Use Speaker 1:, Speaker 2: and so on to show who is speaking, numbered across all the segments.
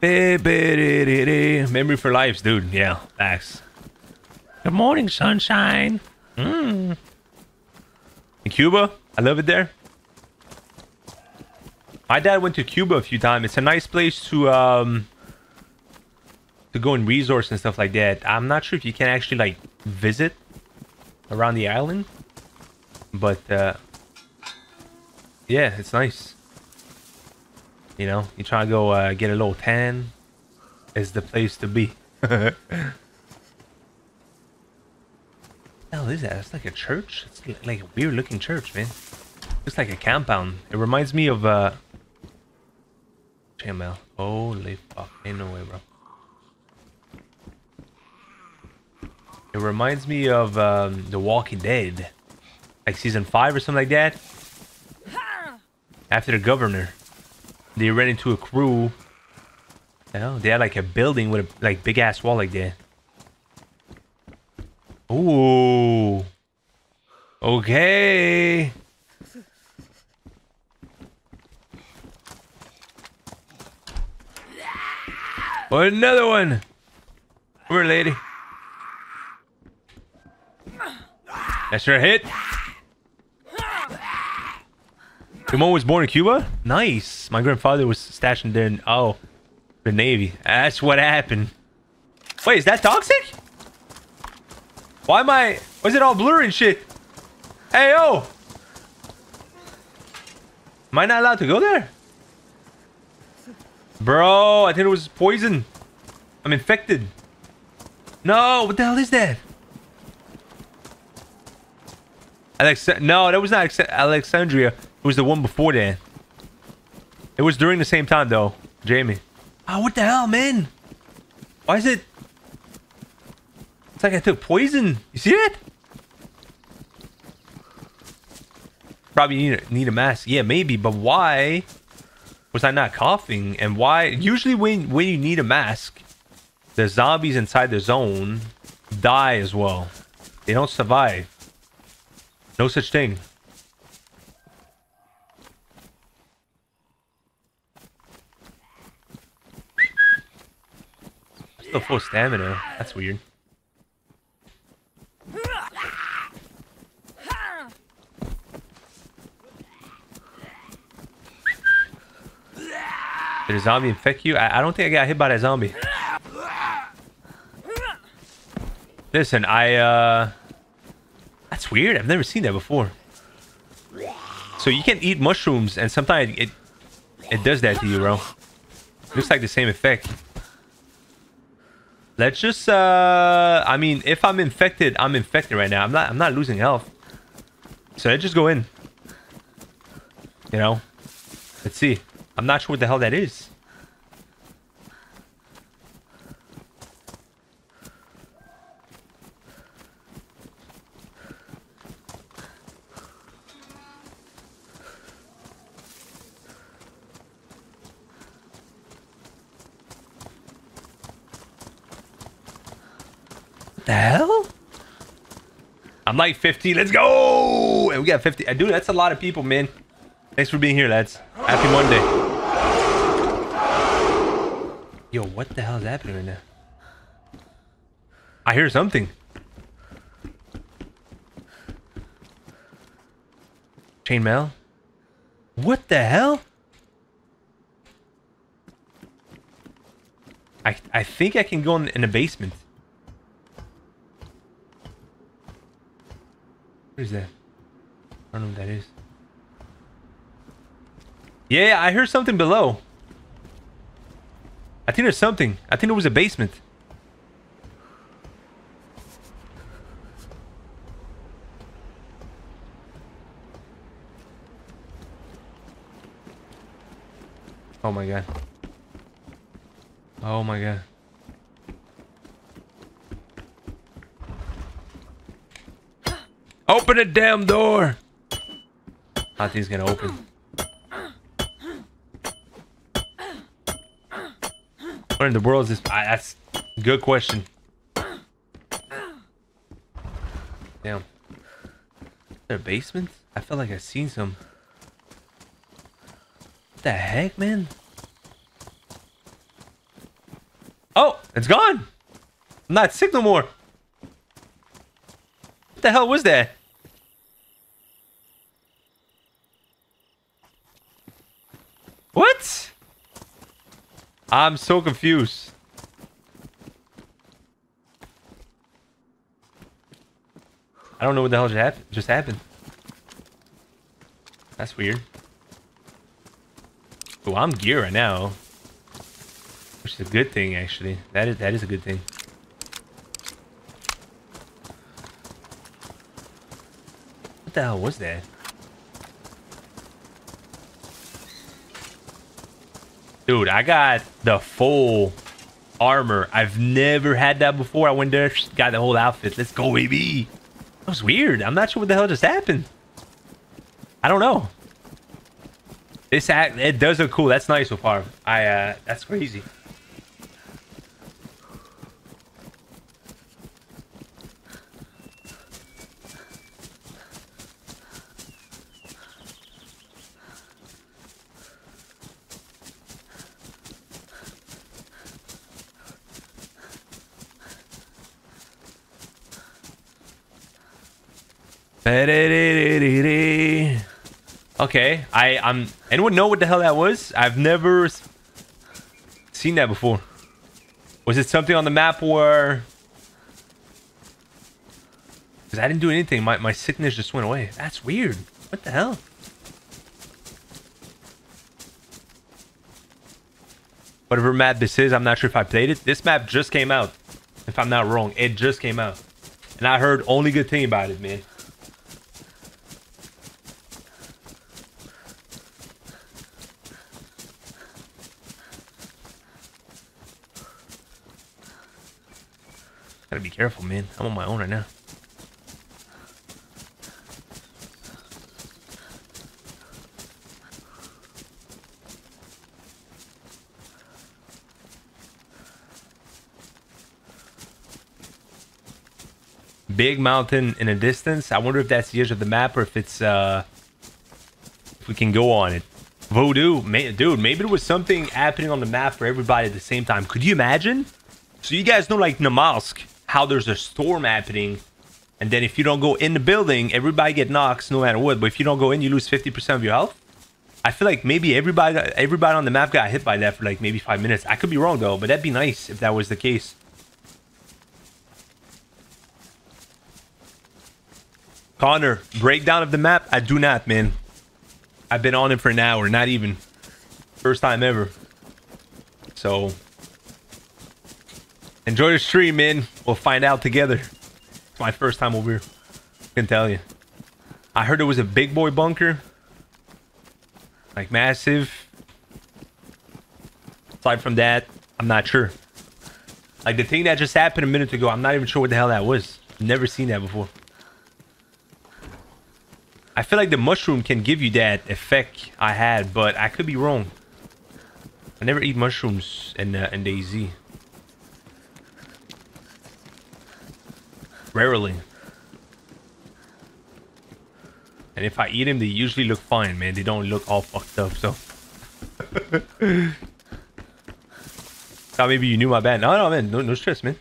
Speaker 1: Baby, memory for lives, dude. Yeah, thanks. Good morning, sunshine. Mm. In Cuba, I love it there. My dad went to Cuba a few times. It's a nice place to um to go and resource and stuff like that. I'm not sure if you can actually like visit around the island, but uh, yeah, it's nice. You know, you try to go uh, get a little tan, is the place to be. hell is that? It's like a church. It's like a weird looking church, man. Looks like a compound. It reminds me of uh Chainmail. Holy fuck. Ain't no way, bro. It reminds me of um, The Walking Dead. Like season 5 or something like that. After the governor. They ran into a crew. You they had like a building with a like big ass wall like that. Ooh. Okay. Oh, another one. Come here, lady. That's your hit. Timon was born in Cuba? Nice. My grandfather was stationed there in, oh, the Navy. That's what happened. Wait, is that toxic? Why am I... Was it all blurry and shit? Hey, yo! Am I not allowed to go there? Bro, I think it was poison. I'm infected. No, what the hell is that? Alex no, that was not Alex Alexandria. It was the one before that. It was during the same time though, Jamie. Oh, what the hell, man? Why is it? It's like I took poison. You see it? Probably need a, need a mask. Yeah, maybe, but why was I not coughing? And why? Usually, when when you need a mask, the zombies inside the zone die as well. They don't survive. No such thing. Still full stamina. That's weird. Did a zombie infect you? I, I don't think I got hit by that zombie. Listen, I, uh... That's weird. I've never seen that before. So you can eat mushrooms, and sometimes it it does that to you, bro. Looks like the same effect. Let's just, uh... I mean, if I'm infected, I'm infected right now. I'm not, I'm not losing health. So let's just go in. You know? Let's see. I'm not sure what the hell that is. The hell? I'm like 50. Let's go! And we got 50. Dude, that's a lot of people, man. Thanks for being here, lads. Happy Monday. Yo, what the hell is happening right now? I hear something. Chainmail? What the hell? I I think I can go in, in the basement. What is that? I don't know what that is. Yeah, I heard something below. I think there's something. I think it was a basement. Oh my god. Oh my god. Open the damn door! He's gonna open. What in the world is this? I, that's a good question. Damn. A basement? I feel like I've seen some. What the heck, man? Oh, it's gone. I'm not sick no more. What the hell was that? What? I'm so confused. I don't know what the hell just happened. That's weird. Oh, I'm gear right now. Which is a good thing, actually. That is that is a good thing. What the hell was that? Dude, I got the full armor. I've never had that before. I went there, got the whole outfit. Let's go, baby. That was weird. I'm not sure what the hell just happened. I don't know. This act, it does look cool. That's nice so far. I, uh, that's crazy. Okay, I I'm. Anyone know what the hell that was? I've never seen that before. Was it something on the map where? Because I didn't do anything. My my sickness just went away. That's weird. What the hell? Whatever map this is, I'm not sure if I played it. This map just came out. If I'm not wrong, it just came out. And I heard only good thing about it, man. Gotta be careful, man. I'm on my own right now. Big mountain in a distance. I wonder if that's the edge of the map or if it's, uh, if we can go on it. Voodoo, man, dude, maybe it was something happening on the map for everybody at the same time. Could you imagine? So you guys know, like, Namalsk, how there's a storm happening and then if you don't go in the building everybody get knocks no matter what. But if you don't go in you lose 50% of your health. I feel like maybe everybody everybody on the map got hit by that for like maybe five minutes. I could be wrong though but that'd be nice if that was the case. Connor breakdown of the map? I do not man. I've been on it for an hour not even. First time ever. So Enjoy the stream, man. We'll find out together. It's my first time over here. I can tell you. I heard it was a big boy bunker. Like massive. Aside from that, I'm not sure. Like the thing that just happened a minute ago, I'm not even sure what the hell that was. Never seen that before. I feel like the mushroom can give you that effect I had, but I could be wrong. I never eat mushrooms in uh, in DayZ. Rarely. And if I eat them, they usually look fine, man. They don't look all fucked up, so. Thought maybe you knew my bad. No, no, man. No, no stress, man.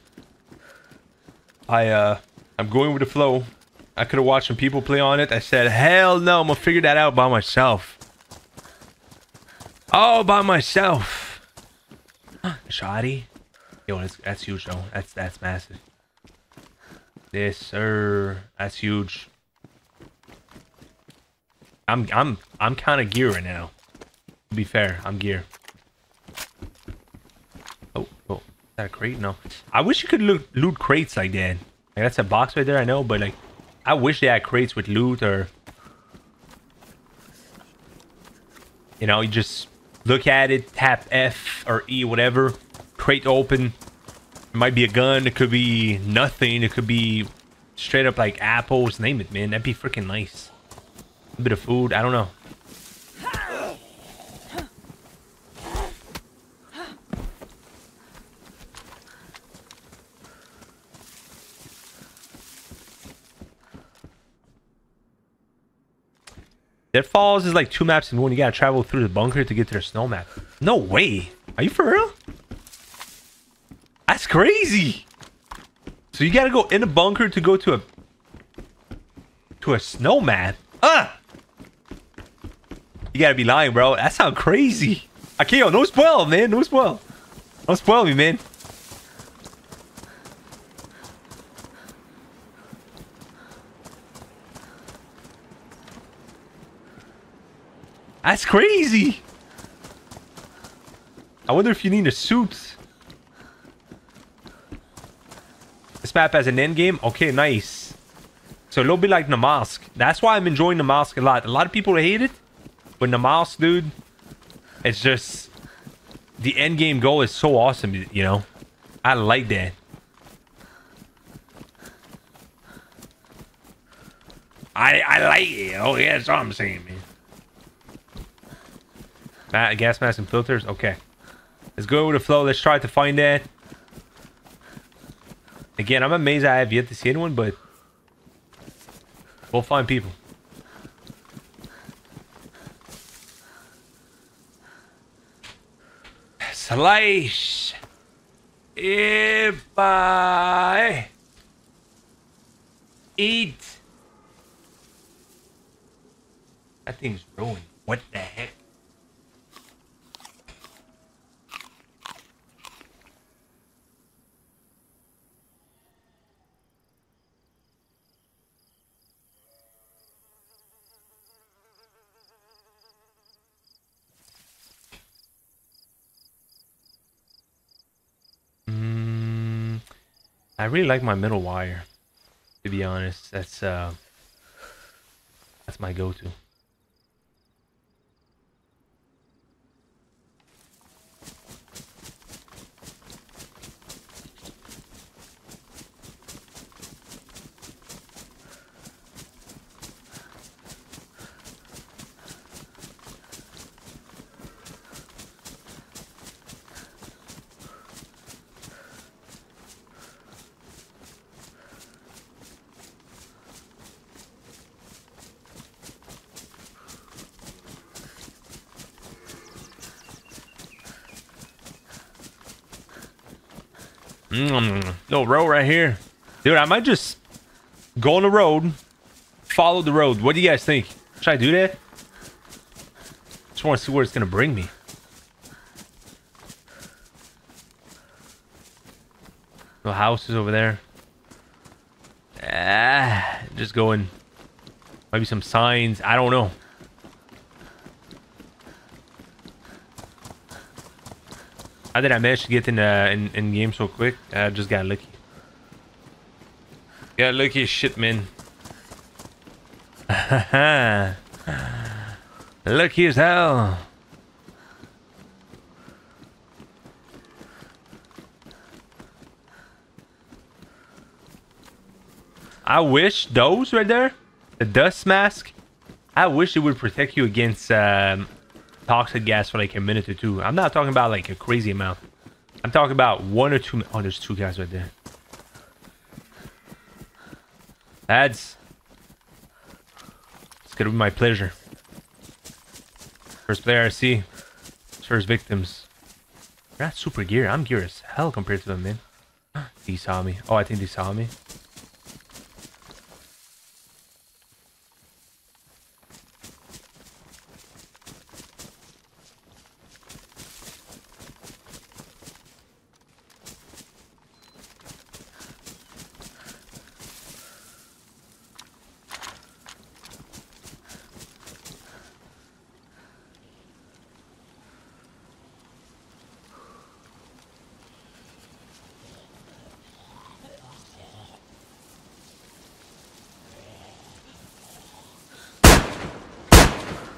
Speaker 1: I, uh, I'm going with the flow. I could have watched some people play on it. I said, hell no, I'm gonna figure that out by myself. All by myself. Shoddy. Yo, that's, that's huge, though. That's, that's massive. Yes, sir. That's huge. I'm I'm I'm kind of gear right now. To be fair, I'm gear. Oh, oh, is that a crate? No. I wish you could loot, loot crates like that. Like, that's a box right there, I know, but like, I wish they had crates with loot or, you know, you just look at it, tap F or E, whatever, crate open, it might be a gun. It could be nothing. It could be straight up like apples. Name it, man. That'd be freaking nice. A bit of food. I don't know. Dead Falls is like two maps in one. You gotta travel through the bunker to get to the snow map. No way. Are you for real? That's crazy. So you gotta go in a bunker to go to a to a snowman. Ah! You gotta be lying, bro. That sounds crazy. Akio, no spoil, man. No spoil. Don't spoil me, man. That's crazy. I wonder if you need a suit. This map has an end game. Okay, nice. So a little bit like Namalsk. That's why I'm enjoying Namalsk a lot. A lot of people hate it. But Namalsk, dude, it's just... The end game goal is so awesome, you know? I like that. I I like it. Oh, yeah, that's all I'm saying, man. Ma gas mask and filters? Okay. Let's go with the flow. Let's try to find that. Again, I'm amazed I have yet to see anyone, but we'll find people. Slice. I eat. That thing's ruined. What the heck? I really like my middle wire. To be honest, that's uh, that's my go-to. Mm, road right here. Dude, I might just go on the road, follow the road. What do you guys think? Should I do that? Just want to see where it's going to bring me. The house is over there. Ah, just going. Maybe some signs. I don't know. How did I manage to get in uh, in, in game so quick? I just got lucky. Got lucky as shit, man. lucky as hell. I wish those right there, the dust mask, I wish it would protect you against um, toxic gas for like a minute or two. I'm not talking about like a crazy amount. I'm talking about one or two. Oh, there's two guys right there. Lads. It's gonna be my pleasure. First player I see. First victims. They're not super gear. I'm gear as hell compared to them, man. He saw me. Oh, I think they saw me.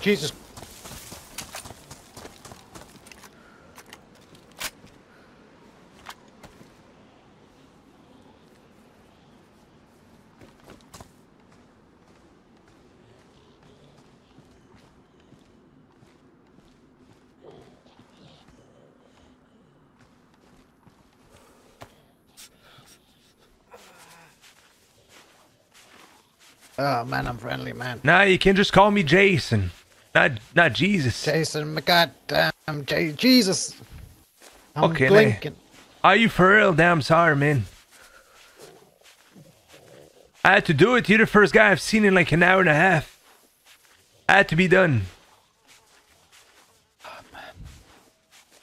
Speaker 2: Jesus. Oh man, I'm friendly, man.
Speaker 1: Nah, you can just call me Jason. Not not Jesus.
Speaker 2: Jason, my goddamn J- Jesus. I'm
Speaker 1: Okay,
Speaker 2: blinking.
Speaker 1: Are you for real? Damn sorry, man. I had to do it. You're the first guy I've seen in like an hour and a half. I had to be done.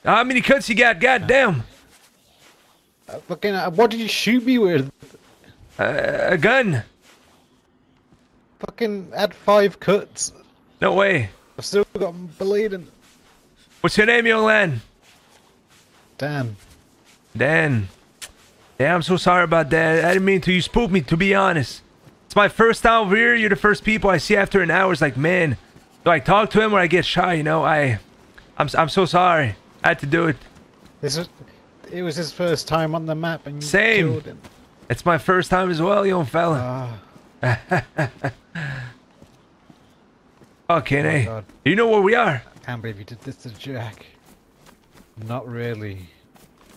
Speaker 1: How many cuts you got? God damn.
Speaker 2: Uh, fucking, uh, what did you shoot me with?
Speaker 1: Uh, a gun.
Speaker 2: Fucking had five cuts.
Speaker 1: No way.
Speaker 2: I've still got bleeding.
Speaker 1: What's your name, young man?
Speaker 2: Dan.
Speaker 1: Dan. Yeah, I'm so sorry about that. I didn't mean to. You spooked me, to be honest. It's my first time over here. You're the first people I see after an hour. It's like, man, do I talk to him or I get shy? You know, I, I'm, I'm so sorry. I had to do it.
Speaker 2: This is. It was his first time on the map, and you
Speaker 1: Same.
Speaker 2: killed him.
Speaker 1: It's my first time as well, young fella.
Speaker 2: Ah.
Speaker 1: Okay,
Speaker 2: oh
Speaker 1: hey. You know where we are?
Speaker 2: I can't believe you did this to Jack. Not really.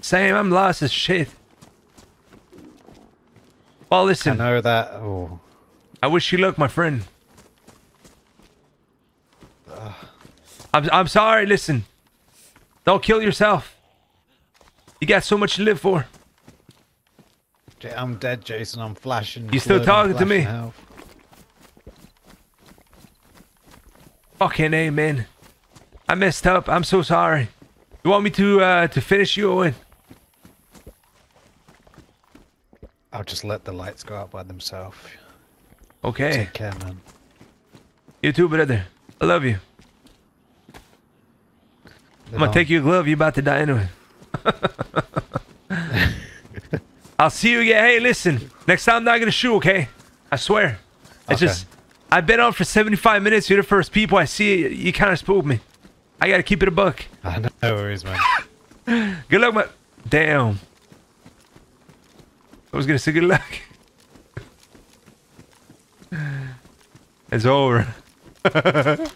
Speaker 1: Same. I'm lost as shit. Well, listen.
Speaker 2: I know that. Oh,
Speaker 1: I wish you luck, my friend. I'm, I'm sorry, listen. Don't kill yourself. You got so much to live for.
Speaker 2: I'm dead, Jason. I'm flashing.
Speaker 1: You still talking to me?
Speaker 2: health.
Speaker 1: Fucking amen. I messed up. I'm so sorry. You want me to uh to finish you, Owen?
Speaker 2: I'll just let the lights go out by themselves.
Speaker 1: Okay.
Speaker 2: Take care, man.
Speaker 1: You too, brother. I love you. I'm gonna take your glove. You about to die anyway. I'll see you again. Hey, listen. Next time I'm not gonna shoot, okay? I swear. It's
Speaker 2: Okay.
Speaker 1: just I've been on for 75 minutes. You're the first people I see. You, you kind of spooked me. I gotta keep it a buck.
Speaker 2: I. No worries, man.
Speaker 1: Good luck, man. Damn. I was gonna say good luck. it's over.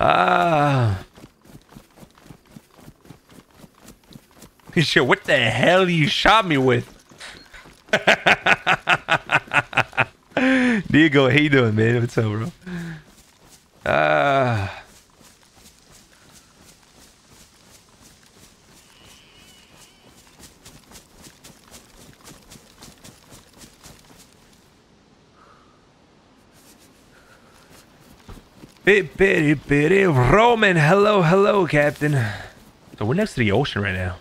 Speaker 1: ah. Shit, what the hell you shot me with? Diego, how you doing, man? What's up, bro? Ah. Bit bitty bitty Roman, hello, hello, Captain. So we're next to the ocean right now.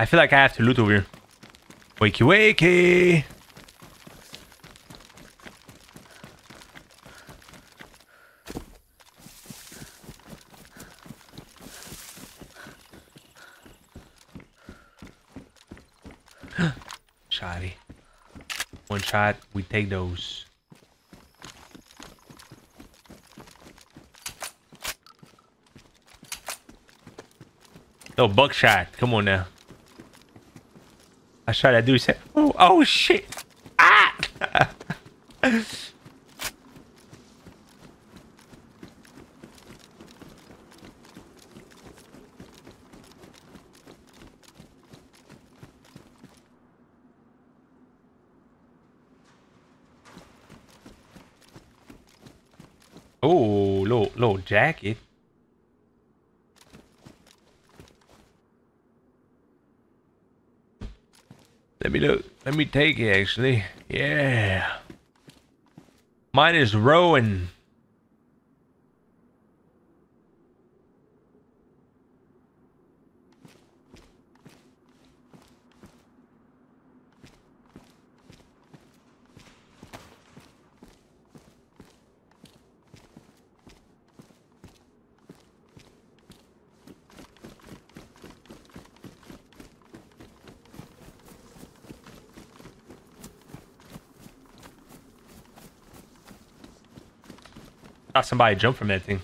Speaker 1: I feel like I have to loot over here. Wakey wakey. Shotty. One shot, we take those. No, buckshot. Come on now. I that dude. He said, "Oh, oh shit! Ah!" oh, little little jacket. Let me look. Let me take it actually. Yeah. Mine is Rowan. saw somebody jump from that thing.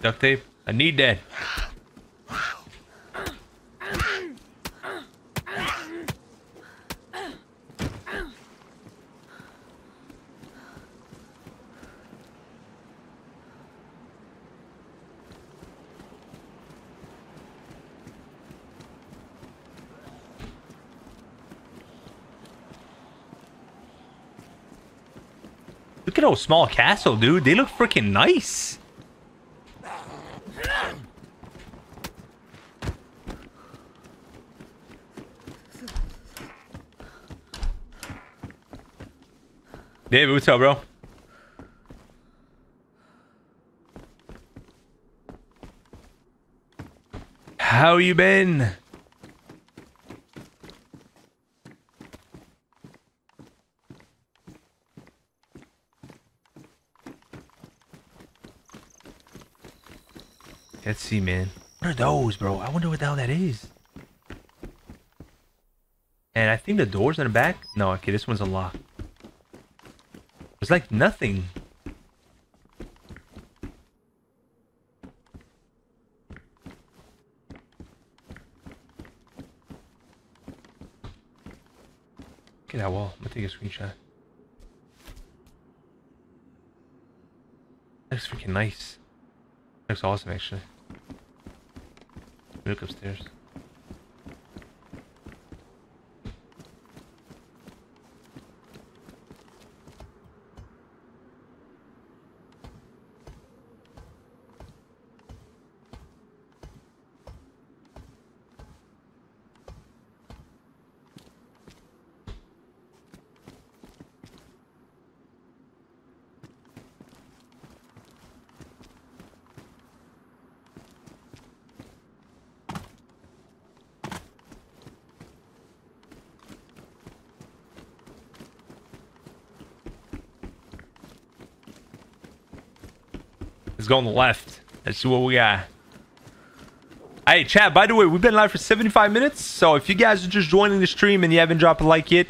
Speaker 1: Duct tape. I need that. Those small castle, dude. They look freaking nice. David, what's up, bro? How you been? Let's see, man. What are those, bro? I wonder what the hell that is. And I think the doors in the back. No, okay, this one's unlocked. There's like nothing. Look at that wall. I'm gonna take a screenshot. Looks freaking nice. Looks awesome, actually. Look upstairs. Let's go on the left. Let's see what we got. Hey, chat, by the way, we've been live for 75 minutes. So if you guys are just joining the stream and you haven't dropped a like yet,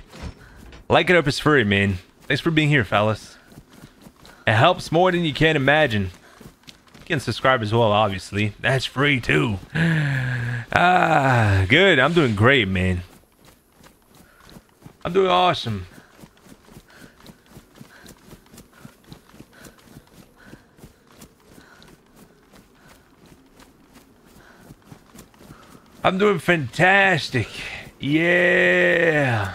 Speaker 1: like it up is free, man. Thanks for being here, fellas. It helps more than you can imagine. You can subscribe as well, obviously. That's free, too. Ah, good. I'm doing great, man. I'm doing awesome. I'm doing fantastic. Yeah.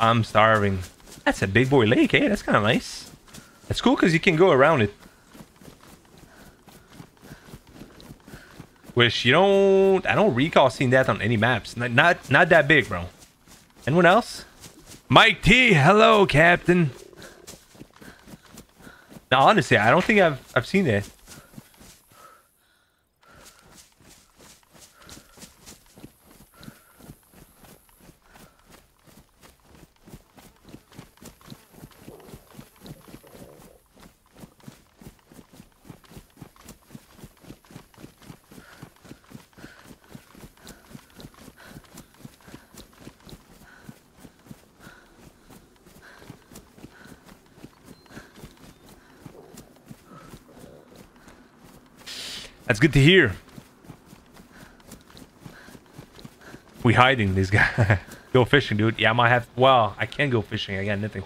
Speaker 1: I'm starving. That's a big boy lake, eh? That's kind of nice. That's cool because you can go around it. Which you don't... I don't recall seeing that on any maps. Not, not, not that big, bro. Anyone else? Mike T, hello, Captain. No, honestly, I don't think I've I've seen that. That's good to hear. We hiding this guy. go fishing, dude. Yeah, I might have. Well, I can go fishing. I got nothing.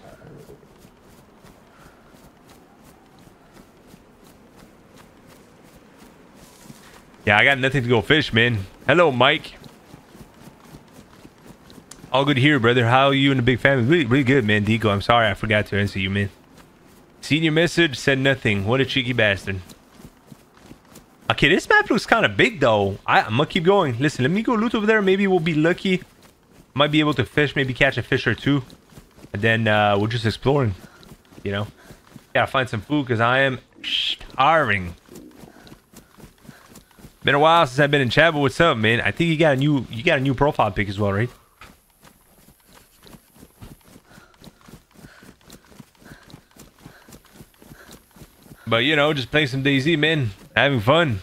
Speaker 1: Yeah, I got nothing to go fish, man. Hello, Mike. All good here, brother. How are you and the big family? Really, really good, man. Deco, I'm sorry I forgot to answer you, man. Seen your message, said nothing. What a cheeky bastard. Okay, this map looks kind of big, though. I, am gonna keep going. Listen, let me go loot over there. Maybe we'll be lucky. Might be able to fish, maybe catch a fish or two. And then uh, we're just exploring, you know? Gotta find some food, because I am starving. Been a while since I've been in chat, but what's up, man? I think you got a new you got a new profile pic as well, right? But you know, just playing some DayZ, man. Having fun.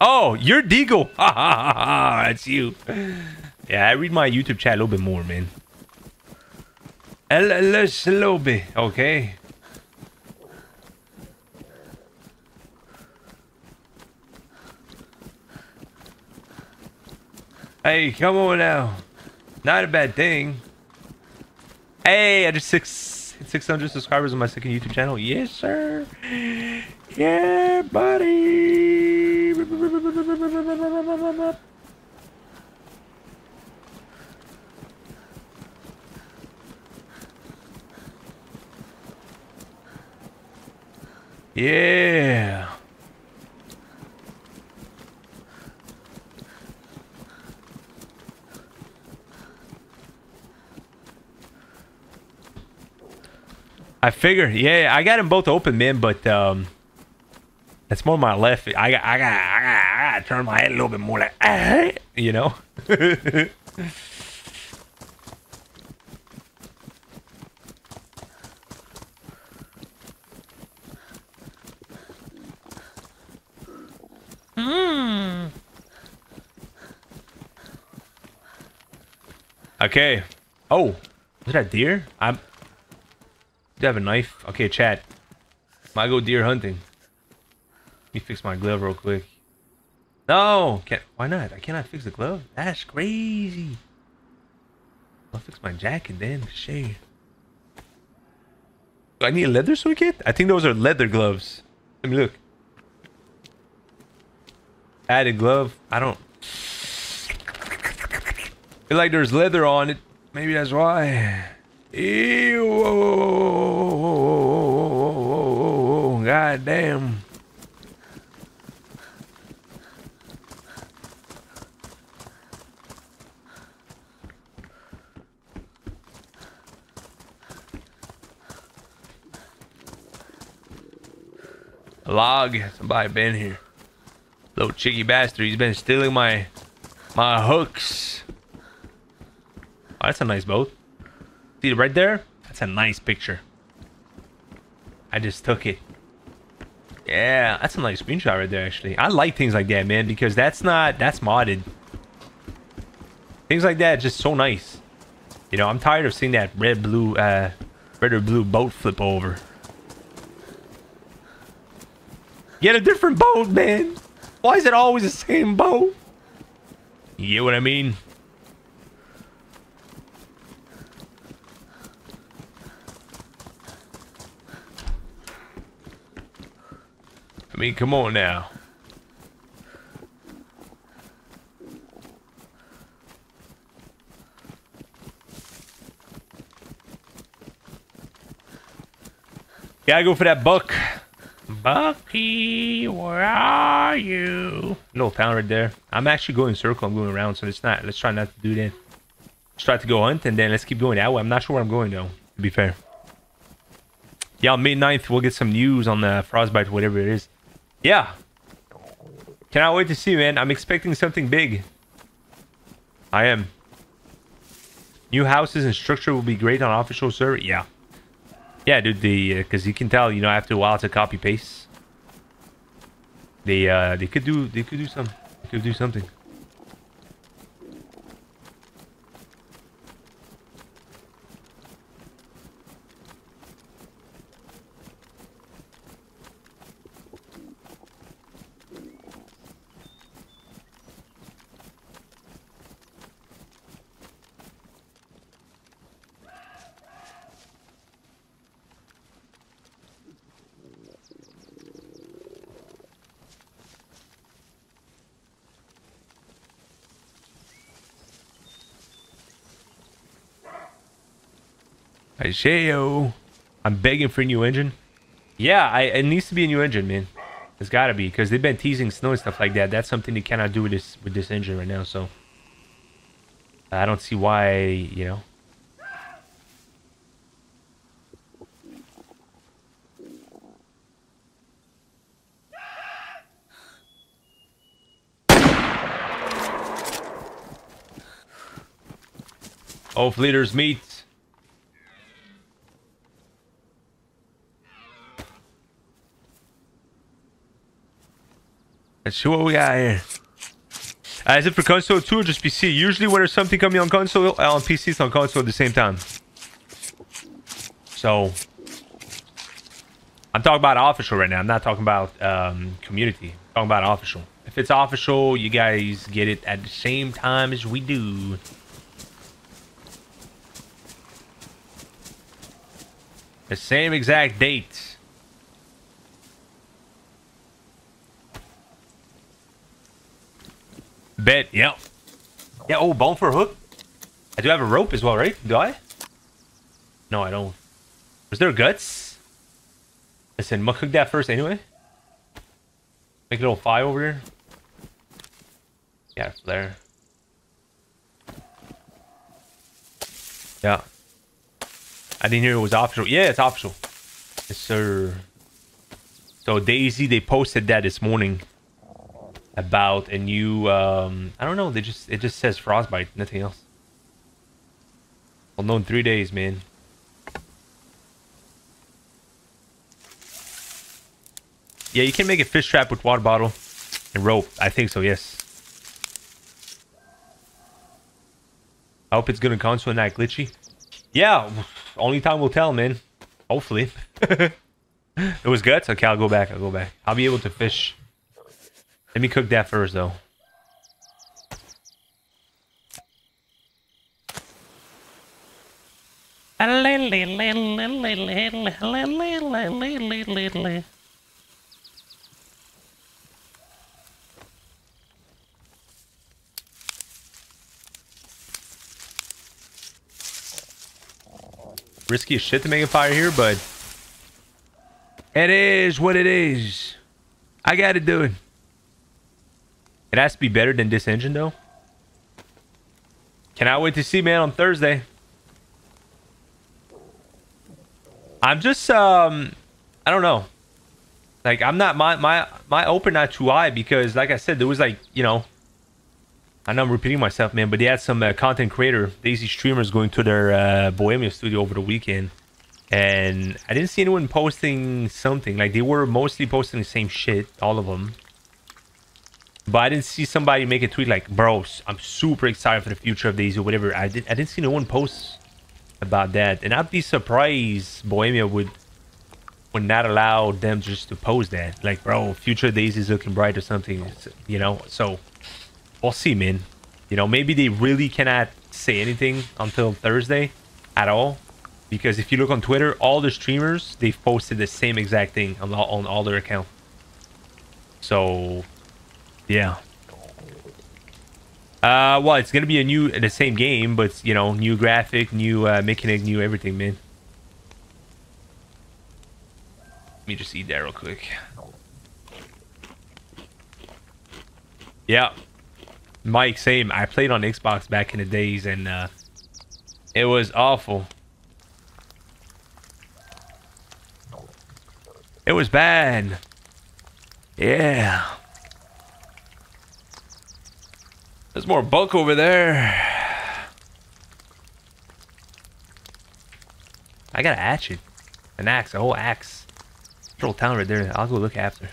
Speaker 1: Oh, you're Deagle. Ha ha ha ha. That's you. Yeah, I read my YouTube chat a little bit more, man. A little bit, okay. Hey, come on now. Not a bad thing. Hey, I just six 600 subscribers on my second YouTube channel. Yes, sir. Yeah, buddy. Yeah. I figure, yeah, I got them both open, man, but um, that's more my left. I got, I got, I got, I got to turn my head a little bit more, like, ah, you know. Okay. Oh, is that deer? I'm. Do have a knife? Okay, chat. Might go deer hunting. Let me fix my glove real quick. No, can't. Why not? I cannot fix the glove. That's crazy. I'll fix my jacket then. Shit. Do I need a leather suit kit? I think those are leather gloves. Let me look. Added glove. I don't feel like there's leather on it. Maybe that's why. Ew, God damn. A log. Somebody been here. Little cheeky bastard. He's been stealing my my hooks. Oh, that's a nice boat. See it right there? That's a nice picture. I just took it. Yeah, that's a nice screenshot right there, actually. I like things like that, man, because that's not... That's modded. Things like that just so nice. You know, I'm tired of seeing that red, blue, uh... Red or blue boat flip over. Get a different boat, man. Why is it always the same boat? You get what I mean? I mean, come on now. Gotta go for that buck. Bucky, where are you? Little town right there. I'm actually going circle. I'm going around, so it's not. Let's try not to do that. Let's try to go hunt, and then let's keep going that way. I'm not sure where I'm going, though, to be fair. Yeah, May 9th, we'll get some news on the Frostbite, whatever it is. Yeah. Cannot wait to see, man. I'm expecting something big. I am. New houses and structure will be great on official server. Yeah. Yeah, dude. The because uh, you can tell, you know, after a while to copy paste. They uh they could do they could do some could do something. Isaiah, I'm begging for a new engine. Yeah, I, it needs to be a new engine, man. It's gotta be because they've been teasing snow and stuff like that. That's something they cannot do with this with this engine right now. So I don't see why, you know. Oh, leaders meet. Let's see what we got here. Uh, is it for console too or just PC? Usually when there's something coming on console, uh, on PC, it's on console at the same time. So, I'm talking about official right now. I'm not talking about um, community. I'm talking about official. If it's official, you guys get it at the same time as we do. The same exact date. Bet, yep. Yeah, oh, bone for a hook? I do have a rope as well, right? Do I? No, I don't. Was there guts? Listen, cook that first anyway. Make a little fire over here. Yeah, there. Yeah. I didn't hear it was optional. Yeah, it's optional. Yes, sir. So DayZ, they posted that this morning about a new. Um, I don't know. They just it just says frostbite, nothing else. Well, known three days, man. Yeah, you can make a fish trap with water bottle and rope. I think so. Yes. I hope it's gonna console and not glitchy. Yeah, only time will tell, man. Hopefully. it was guts? Okay, I'll go back. I'll go back. I'll be able to fish. Let me cook that first, though. risky as shit to make a fire here, but it is what it is. I got to do it. Has to be better than this engine, though. Cannot wait to see, man, on Thursday. I'm just, um, I don't know. Like, I'm not, my, my, my open not too high because, like I said, there was like, you know, I know I'm repeating myself, man, but they had some uh, content creator, DayZ streamers going to their uh, Bohemia studio over the weekend. And I didn't see anyone posting something. Like, they were mostly posting the same shit, all of them. But I didn't see somebody make a tweet like, bro, I'm super excited for the future of DayZ or whatever. I, did, I didn't see no one post about that. And I'd be surprised Bohemia would would not allow them just to post that. Like, bro, future DayZ is looking bright or something, you know? So we'll see, man. You know, maybe they really cannot say anything until Thursday at all. Because if you look on Twitter, all the streamers, they've posted the same exact thing on on all their accounts. So, yeah. Uh, well, it's gonna be a new, the same game, but you know, new graphic, new uh, mechanic, new everything, man. Let me just eat that real quick. Yeah, Mike, same. I played on Xbox back in the days, and uh, it was awful. It was bad. Yeah. There's more bulk over there. I got a hatchet. An axe, a whole axe. a Little town right there. I'll go look after.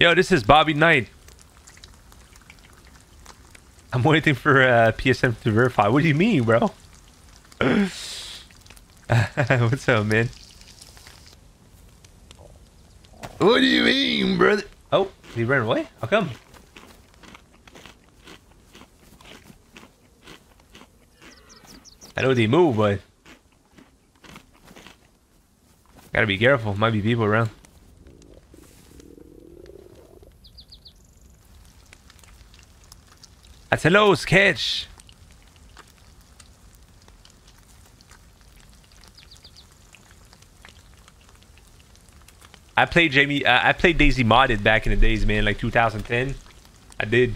Speaker 1: Yo, this is Bobby Knight. I'm waiting for uh, PSN to verify. What do you mean, bro? What's up, man? What do you mean, brother? Oh, he ran away? How come? I know they move, but gotta be careful. Might be people around. That's hello, Sketch. I played Jamie. Uh, I played DayZ modded back in the days, man, like 2010. I did.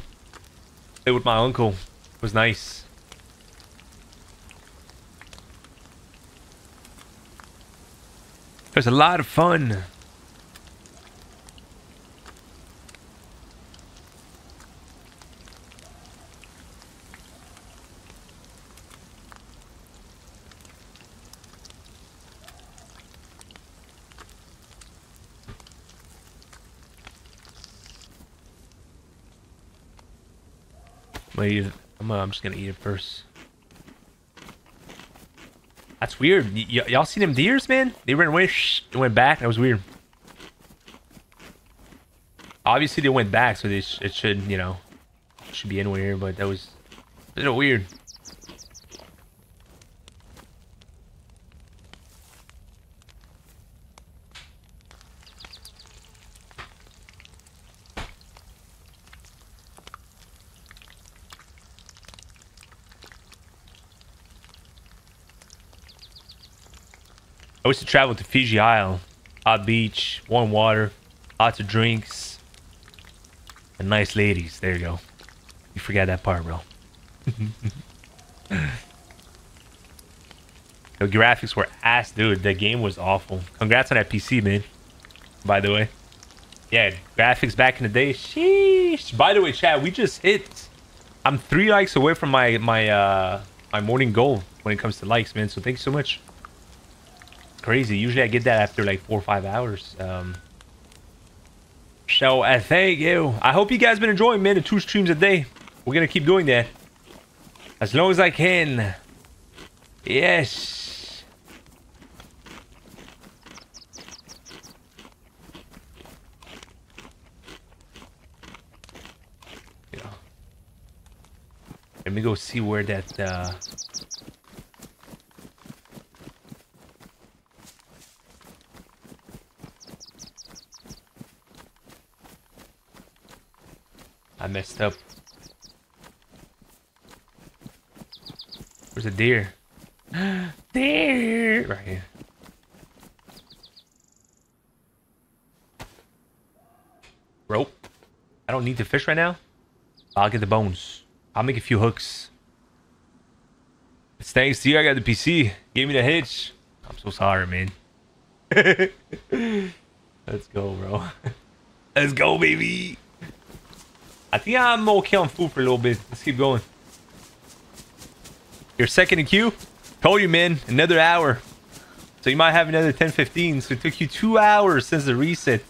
Speaker 1: Play with my uncle. It was nice. It was a lot of fun. Gonna eat it. I'm, uh, I'm just gonna eat it first. That's weird. Y'all see them deers, man? They ran away, they went back. That was weird. Obviously, they went back, so they sh- it should, you know, should be anywhere here. But that was a little weird. Used to travel to Fiji Isle, hot beach, warm water, lots of drinks, and nice ladies. There you go. You forgot that part, bro. the graphics were ass, dude. The game was awful. Congrats on that PC, man. By the way. Yeah, graphics back in the day. Sheesh. By the way, Chad, we just hit. I'm three likes away from my my uh my morning goal when it comes to likes, man. So thanks so much crazy. Usually I get that after like four or five hours. Um, so uh, thank you. I hope you guys been enjoying, man. The two streams a day. We're gonna keep doing that as long as I can. Yes. Yeah. Let me go see where that. Uh, I messed up. Where's the deer? deer! Right here. Rope. I don't need to fish right now. I'll get the bones. I'll make a few hooks. It's thanks to you I got the PC. Gave me the hitch. I'm so sorry, man. Let's go, bro. Let's go, baby. I think I'm okay on food for a little bit. Let's keep going. You're second in queue? Told you, man. Another hour. So you might have another 10, 15. So it took you two hours since the reset.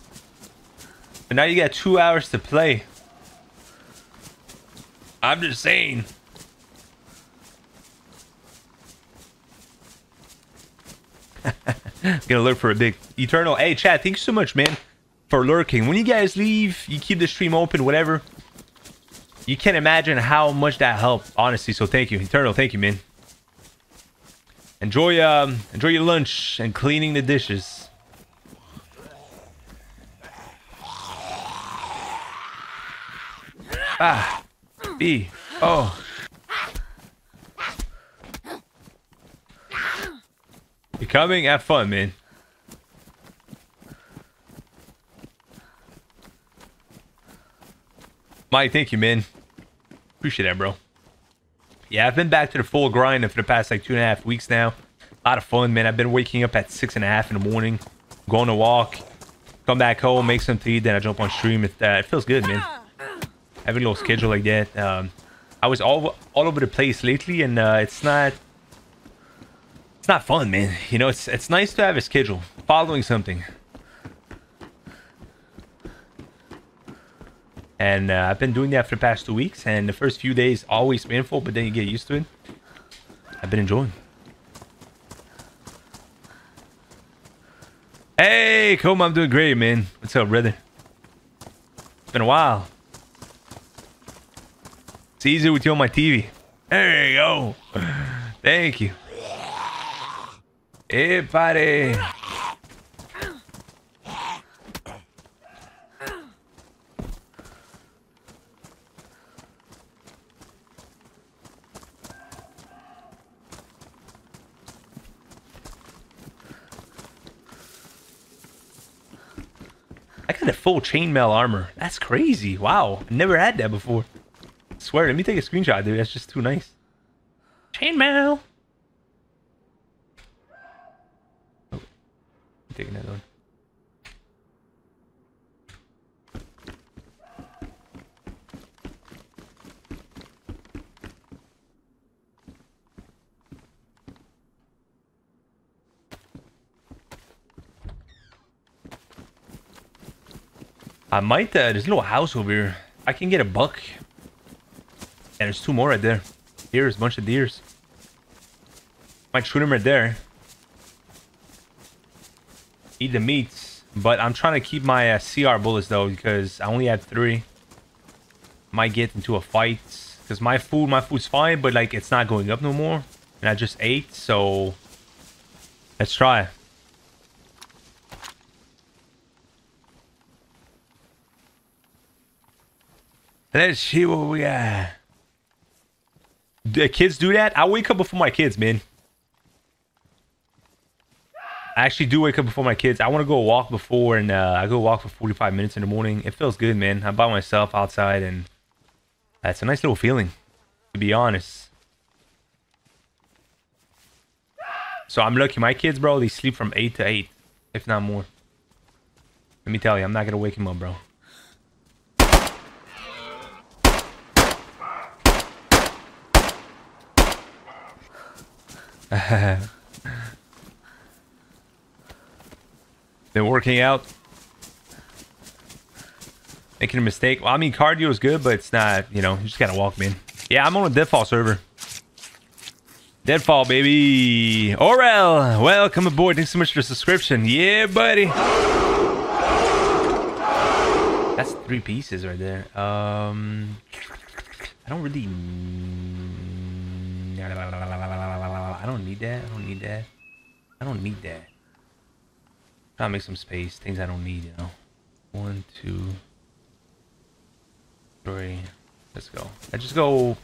Speaker 1: But now you got two hours to play. I'm just saying. Gonna look for a big eternal. Hey, chat. Thanks so much, man, for lurking. When you guys leave, you keep the stream open, whatever. You can't imagine how much that helped, honestly. So thank you, Eternal. Thank you, man. Enjoy, um, enjoy your lunch and cleaning the dishes. Ah, B, oh. You coming? Have fun, man. Mike, thank you, man. Appreciate that, bro. Yeah, I've been back to the full grind for the past like two and a half weeks now. A lot of fun, man. I've been waking up at six and a half in the morning, going to walk, come back home, make some tea, then I jump on stream. It, uh, it feels good, man. Having a little schedule like that. Um, I was all all over the place lately, and uh, it's not it's not fun, man. You know, it's it's nice to have a schedule, following something. And uh, I've been doing that for the past two weeks, and the first few days always painful, but then you get used to it. I've been enjoying. Hey, Coma, I'm doing great, man. What's up, brother? It's been a while. It's easier with you on my TV. There you go. Thank you. Hey, buddy. Full chainmail armor. That's crazy. Wow. Never had that before. I swear, let me take a screenshot, dude. That's just too nice. Chainmail. Oh. Take another one. I might, uh, there's a little house over here. I can get a buck. And there's two more right there. Deers, bunch of deers. Might shoot them right there. Eat the meats. But I'm trying to keep my uh, CR bullets though because I only have three. Might get into a fight. Because my food, my food's fine, but like it's not going up no more. And I just ate, so let's try. Let's see what we got. The kids do that? I wake up before my kids, man. I actually do wake up before my kids. I want to go walk before, and uh, I go walk for 45 minutes in the morning. It feels good, man. I'm by myself outside, and that's a nice little feeling, to be honest. So I'm lucky. My kids, bro, they sleep from 8 to 8, if not more. Let me tell you, I'm not going to wake them up, bro. Been working out. Making a mistake. Well, I mean, cardio is good, but it's not, you know, you just gotta walk, man. Yeah, I'm on a Deadfall server. Deadfall, baby. Orel, welcome aboard. Thanks so much for the subscription. Yeah, buddy. That's three pieces right there. Um, I don't really don't need that. I don't need that. I don't need that. Trying to make some space. Things I don't need, you know. One, two, three. Let's go. I just go,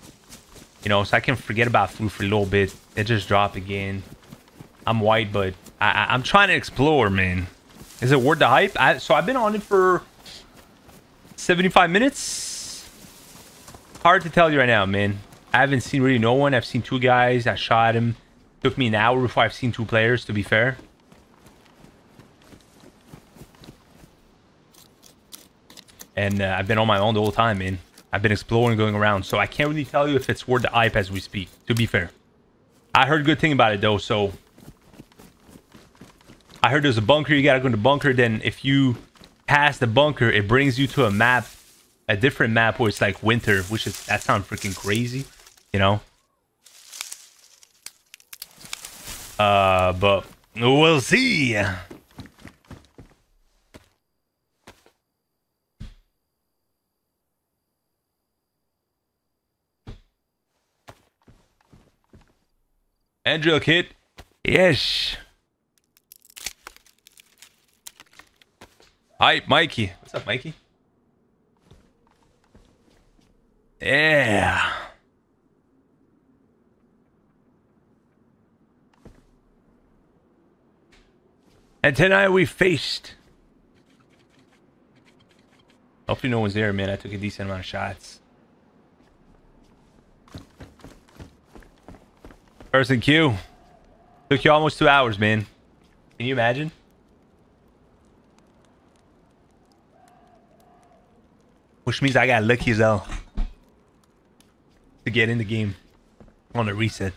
Speaker 1: you know, so I can forget about food for a little bit. It just drop again. I'm white, but I, I, am trying to explore, man. Is it worth the hype? I, so I've been on it for 75 minutes. Hard to tell you right now, man. I haven't seen really no one. I've seen two guys. I shot him. Took me an hour before I've seen two players, to be fair. And uh, I've been on my own the whole time, man. I've been exploring, going around. So I can't really tell you if it's worth the hype as we speak, to be fair. I heard good thing about it, though, so... I heard there's a bunker. You gotta go to the bunker. Then if you pass the bunker, it brings you to a map, a different map where it's like winter, which is... That sounds freaking crazy, you know? Uh, but we'll see. Andrew kid. Yes. Hi, Mikey. What's up, Mikey? Yeah. And tonight we faced. Hopefully no one's there, man. I took a decent amount of shots. Person Q. Took you almost two hours, man. Can you imagine? Which means I got lucky as hell. To get in the game. On a reset.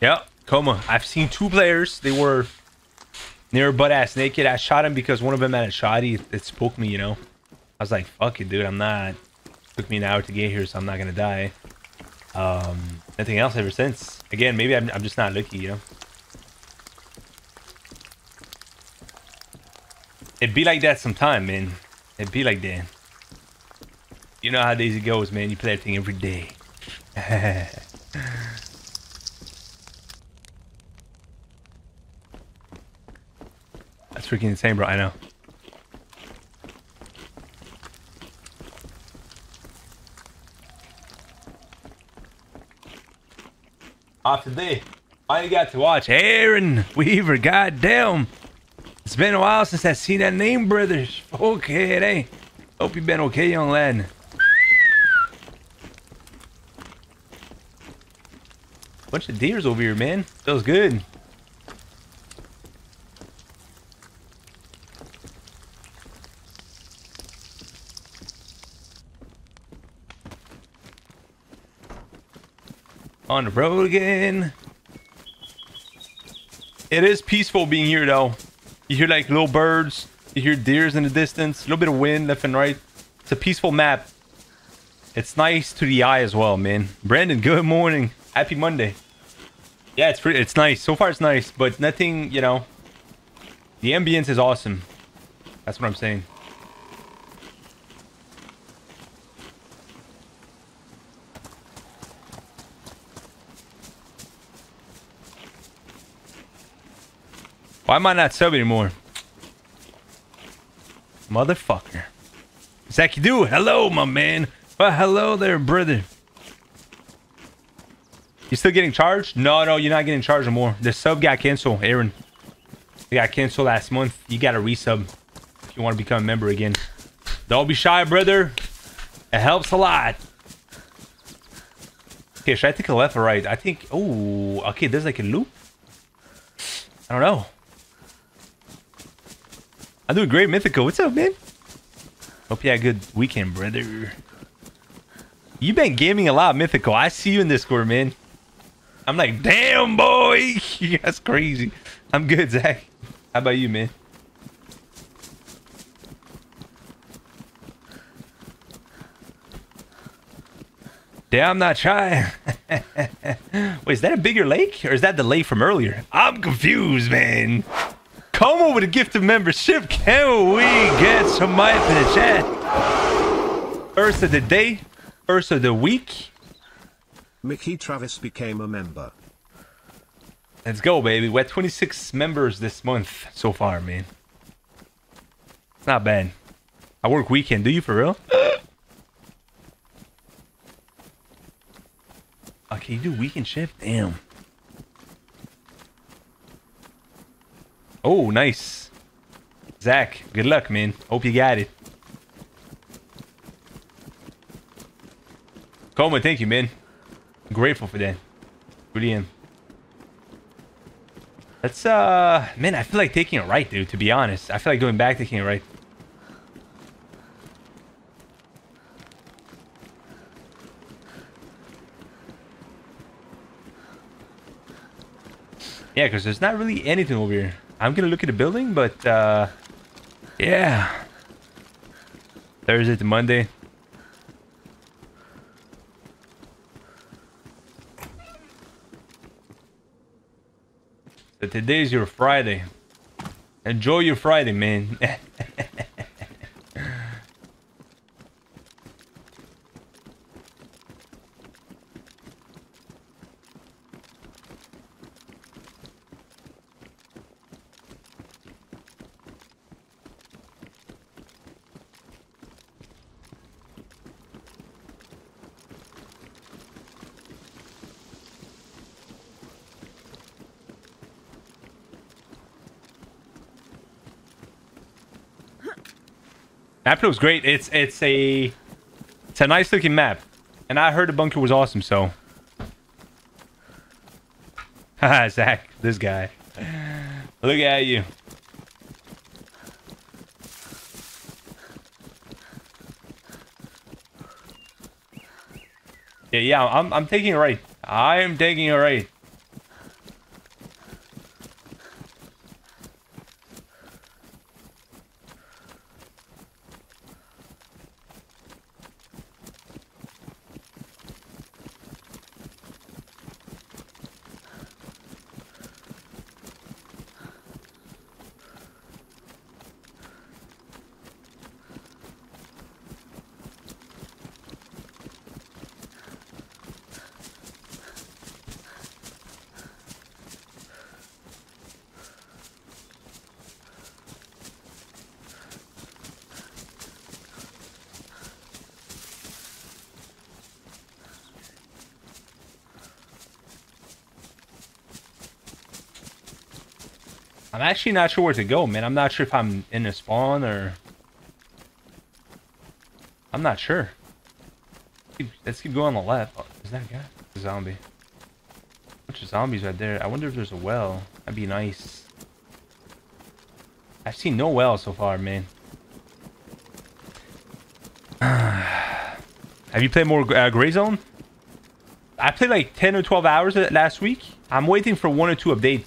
Speaker 1: Yep, coma. I've seen two players. They were near butt ass naked. I shot him because one of them had a shotty. It spoke me, you know. I was like, fuck it, dude. I'm not. It took me an hour to get here, so I'm not gonna die. Um, nothing else ever since. Again, maybe I'm, I'm just not lucky, you know. It'd be like that sometime, man. It'd be like that. You know how DayZ goes, man. You play that thing every day. That's freaking insane, bro. I know. Off today. Finally got to watch Aaron Weaver. Goddamn. It's been a while since I've seen that name, brothers. Okay, hey. Hope you've been okay, young lad. Bunch of deers over here, man. Feels good. On the road again. It is peaceful being here though. You hear like little birds, You hear deers in the distance, a little bit of wind left and right. It's a peaceful map. It's nice to the eye as well, man. Brandon, good morning. Happy Monday. Yeah, it's pretty. It's nice. So far, it's nice, but nothing. You know, the ambience is awesome. That's what I'm saying. Why am I not sub anymore? Motherfucker. Zach, you do? Hello, my man. Well, hello there, brother. You still getting charged? No, no, you're not getting charged anymore. The sub got canceled, Aaron. It got canceled last month. You got to resub if you want to become a member again. Don't be shy, brother. It helps a lot. Okay, should I take a left or right? I think... Oh, okay, there's like a loop. I don't know. I'm doing great, Mythical. What's up, man? Hope you had a good weekend, brother. You've been gaming a lot, Mythical. I see you in Discord, man. I'm like, damn, boy. That's crazy. I'm good, Zach. How about you, man? Damn, I'm not trying. Wait, is that a bigger lake? Or is that the lake from earlier? I'm confused, man. Come over to gift of membership. Can we get some in the chat? First of the day, first of the week.
Speaker 3: Mickey Travis became a member.
Speaker 1: Let's go, baby. We're 26 members this month so far, man. It's not bad. I work weekend. Do you for real? Oh, okay, you do weekend shift? Damn. Oh, nice. Zach, good luck, man. Hope you got it. Coleman, thank you, man. grateful for that. Am. That's, uh... Man, I feel like taking a right, dude, to be honest. I feel like going back taking it right. Yeah, because there's not really anything over here. I'm gonna look at the building, but uh, yeah. Thursday to Monday. So today's your Friday. Enjoy your Friday, man. Map was great. It's it's a it's a nice looking map, and I heard the bunker was awesome. So, haha, Zach, this guy. Look at you. Yeah, yeah, I'm I'm taking it right. I am taking it right. I'm actually not sure where to go, man. I'm not sure if I'm in a spawn or... I'm not sure. Let's keep going on the left. Oh, is that a guy? A zombie. A bunch of zombies right there. I wonder if there's a well. That'd be nice. I've seen no well so far, man. Have you played more uh, Gray Zone? I played like 10 or 12 hours last week. I'm waiting for one or two updates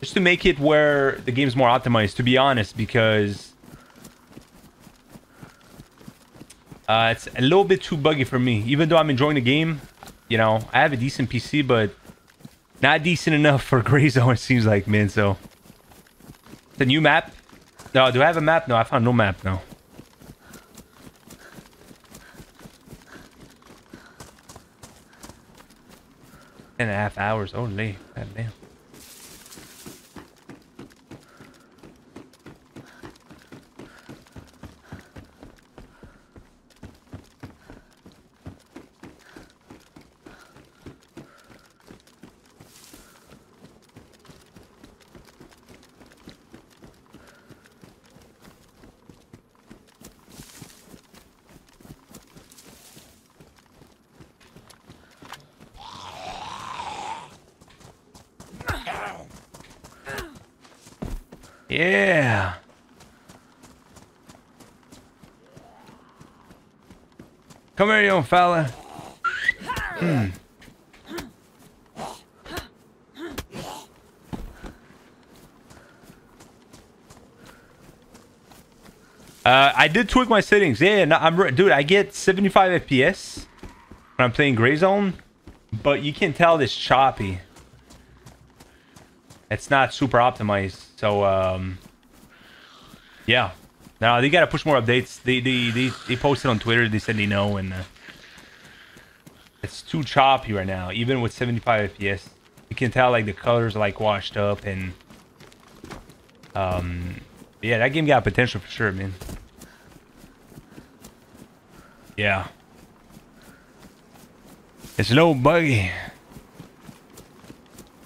Speaker 1: just to make it where the game's more optimized, to be honest, because... Uh, it's a little bit too buggy for me. Even though I'm enjoying the game, you know, I have a decent PC, but not decent enough for Gray Zone, it seems like, man, so... The new map? No, do I have a map? No, I found no map, no. And a half hours only. God damn. Fella. Hmm. Uh, I did tweak my settings. Yeah, no, I'm dude. I get 75 FPS when I'm playing Gray Zone, but you can tell it's choppy. It's not super optimized. So um, yeah. Now they gotta push more updates. They they they, they posted on Twitter. They said they know, and uh, too choppy right now. Even with 75 FPS, you can tell like the colors are like washed up, and um, yeah, that game got potential for sure, man. Yeah. It's no buggy.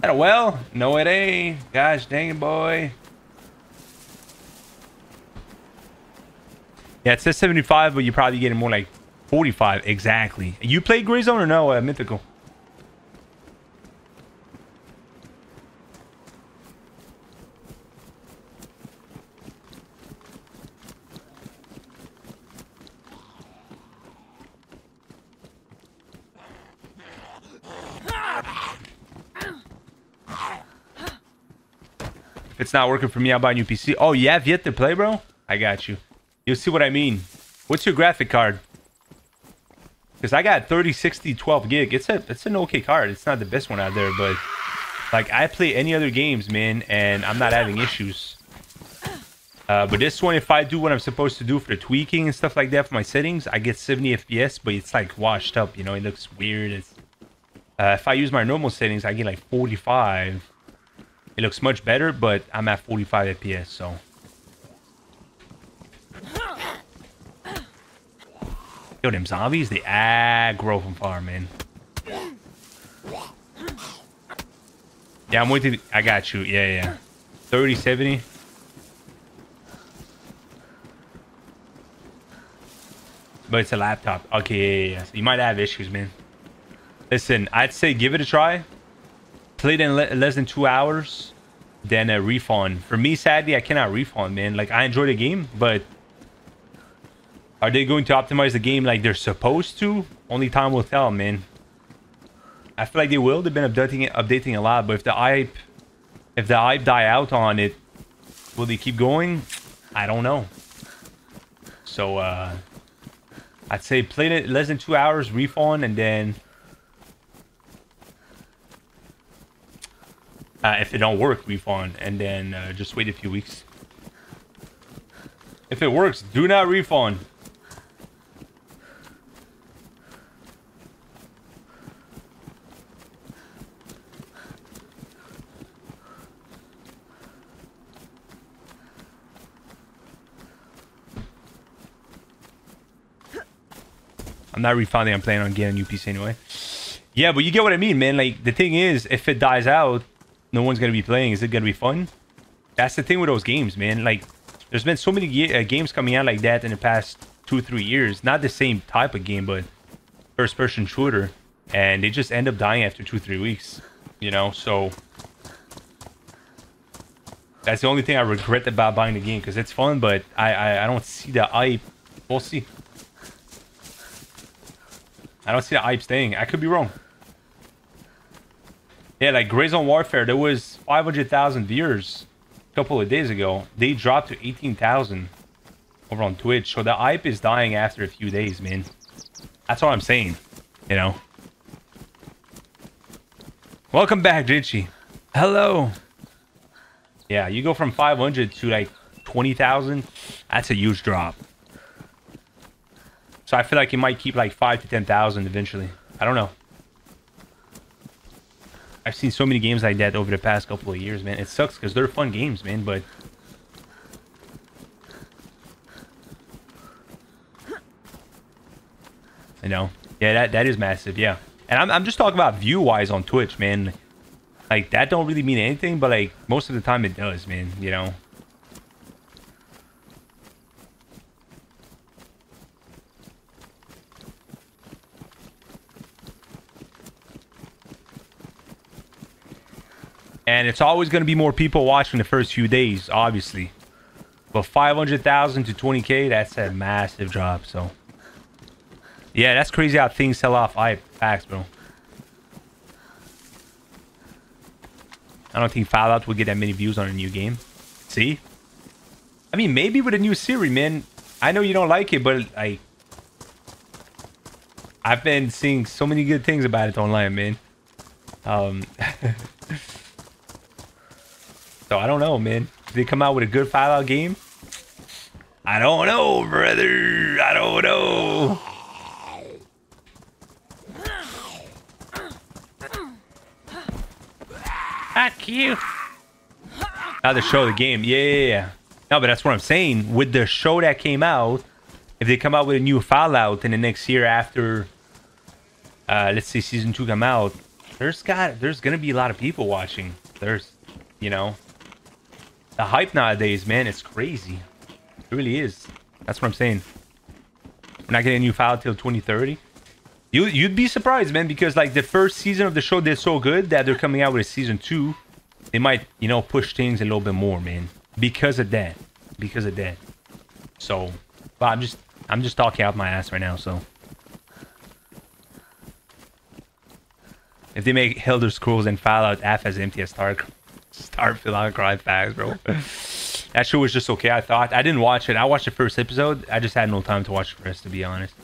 Speaker 1: That a well? No, it ain't. Gosh dang it, boy. Yeah, it says 75, but you're probably getting more like 45. Exactly. You played Gray Zone or no, uh, Mythical? If it's not working for me, I'll buy a new PC. Oh, you have yet to play, bro? I got you. You'll see what I mean. What's your graphic card? Because I got 30, 60, 12 gig. It's a it's an okay card. It's not the best one out there, but like I play any other games, man, and I'm not having issues. Uh, but this one, if I do what I'm supposed to do for the tweaking and stuff like that for my settings, I get 70 FPS, but it's like washed up, you know, it looks weird. It's, uh, if I use my normal settings, I get like 45. It looks much better, but I'm at 45 FPS, so. Yo, them zombies, they aggro from far, man. Yeah, I'm waiting. I got you. Yeah, yeah. 30, 70. But it's a laptop. Okay, yeah, yeah, yeah. So you might have issues, man. Listen, I'd say give it a try. Play it in le less than two hours. Then a refund. For me, sadly, I cannot refund, man. Like, I enjoy the game, but... Are they going to optimize the game like they're supposed to? Only time will tell, man. I feel like they will. They've been updating it, updating a lot, but if the hype... If the hype die out on it, will they keep going? I don't know. So, uh... I'd say play it less than two hours, refund, and then uh, if it don't work, refund, and then uh, just wait a few weeks. If it works, do not refund. I'm not refunding. I'm planning on getting a new PC anyway. Yeah, but you get what I mean, man. Like, the thing is, if it dies out, no one's going to be playing. Is it going to be fun? That's the thing with those games, man. Like, there's been so many uh, games coming out like that in the past two, three years. Not the same type of game, but first-person shooter. And they just end up dying after two, three weeks. You know, so... That's the only thing I regret about buying the game, because it's fun, but I, I, I don't see the hype. We'll see. I don't see the hype staying. I could be wrong. Yeah, like Gray Zone Warfare, there was 500,000 viewers a couple of days ago. They dropped to 18,000 over on Twitch. So the hype is dying after a few days, man. That's what I'm saying. You know. Welcome back, Jitchy.
Speaker 2: Hello.
Speaker 1: Yeah, you go from 500 to like 20,000. That's a huge drop. So I feel like you might keep like 5 to 10,000 eventually. I don't know. I've seen so many games like that over the past couple of years, man. It sucks because they're fun games, man, but... You know? Yeah, that, that is massive, yeah. And I'm, I'm just talking about view-wise on Twitch, man. Like, that don't really mean anything, but, like, most of the time it does, man, you know? And it's always going to be more people watching the first few days, obviously. But 500,000 to 20k, that's a massive drop, so... Yeah, that's crazy how things sell off. I facts, bro. I don't think Fallout would get that many views on a new game. See? I mean, maybe with a new series, man. I know you don't like it, but I... I've been seeing so many good things about it online, man. Um... So I don't know, man. Did they come out with a good Fallout game? I don't know, brother. I don't know. Fuck you. Now the show, the game. Yeah, yeah, yeah. No, but that's what I'm saying. With the show that came out, if they come out with a new Fallout in the next year after, uh, let's say season two come out, there's got there's gonna be a lot of people watching. There's, you know, the hype nowadays, man, it's crazy. It really is. That's what I'm saying. We're not getting a new file till 2030. You you'd be surprised, man, because like the first season of the show did so good that they're coming out with a season two. They might, you know, push things a little bit more, man. Because of that. Because of that. So, but I'm just I'm just talking out my ass right now, so. If they make Elder Scrolls and Fallout F as empty as Starcraft, Starfield, I'll cry fast, bro. that show was just okay, I thought. I didn't watch it. I watched the first episode. I just had no time to watch the rest, to be honest.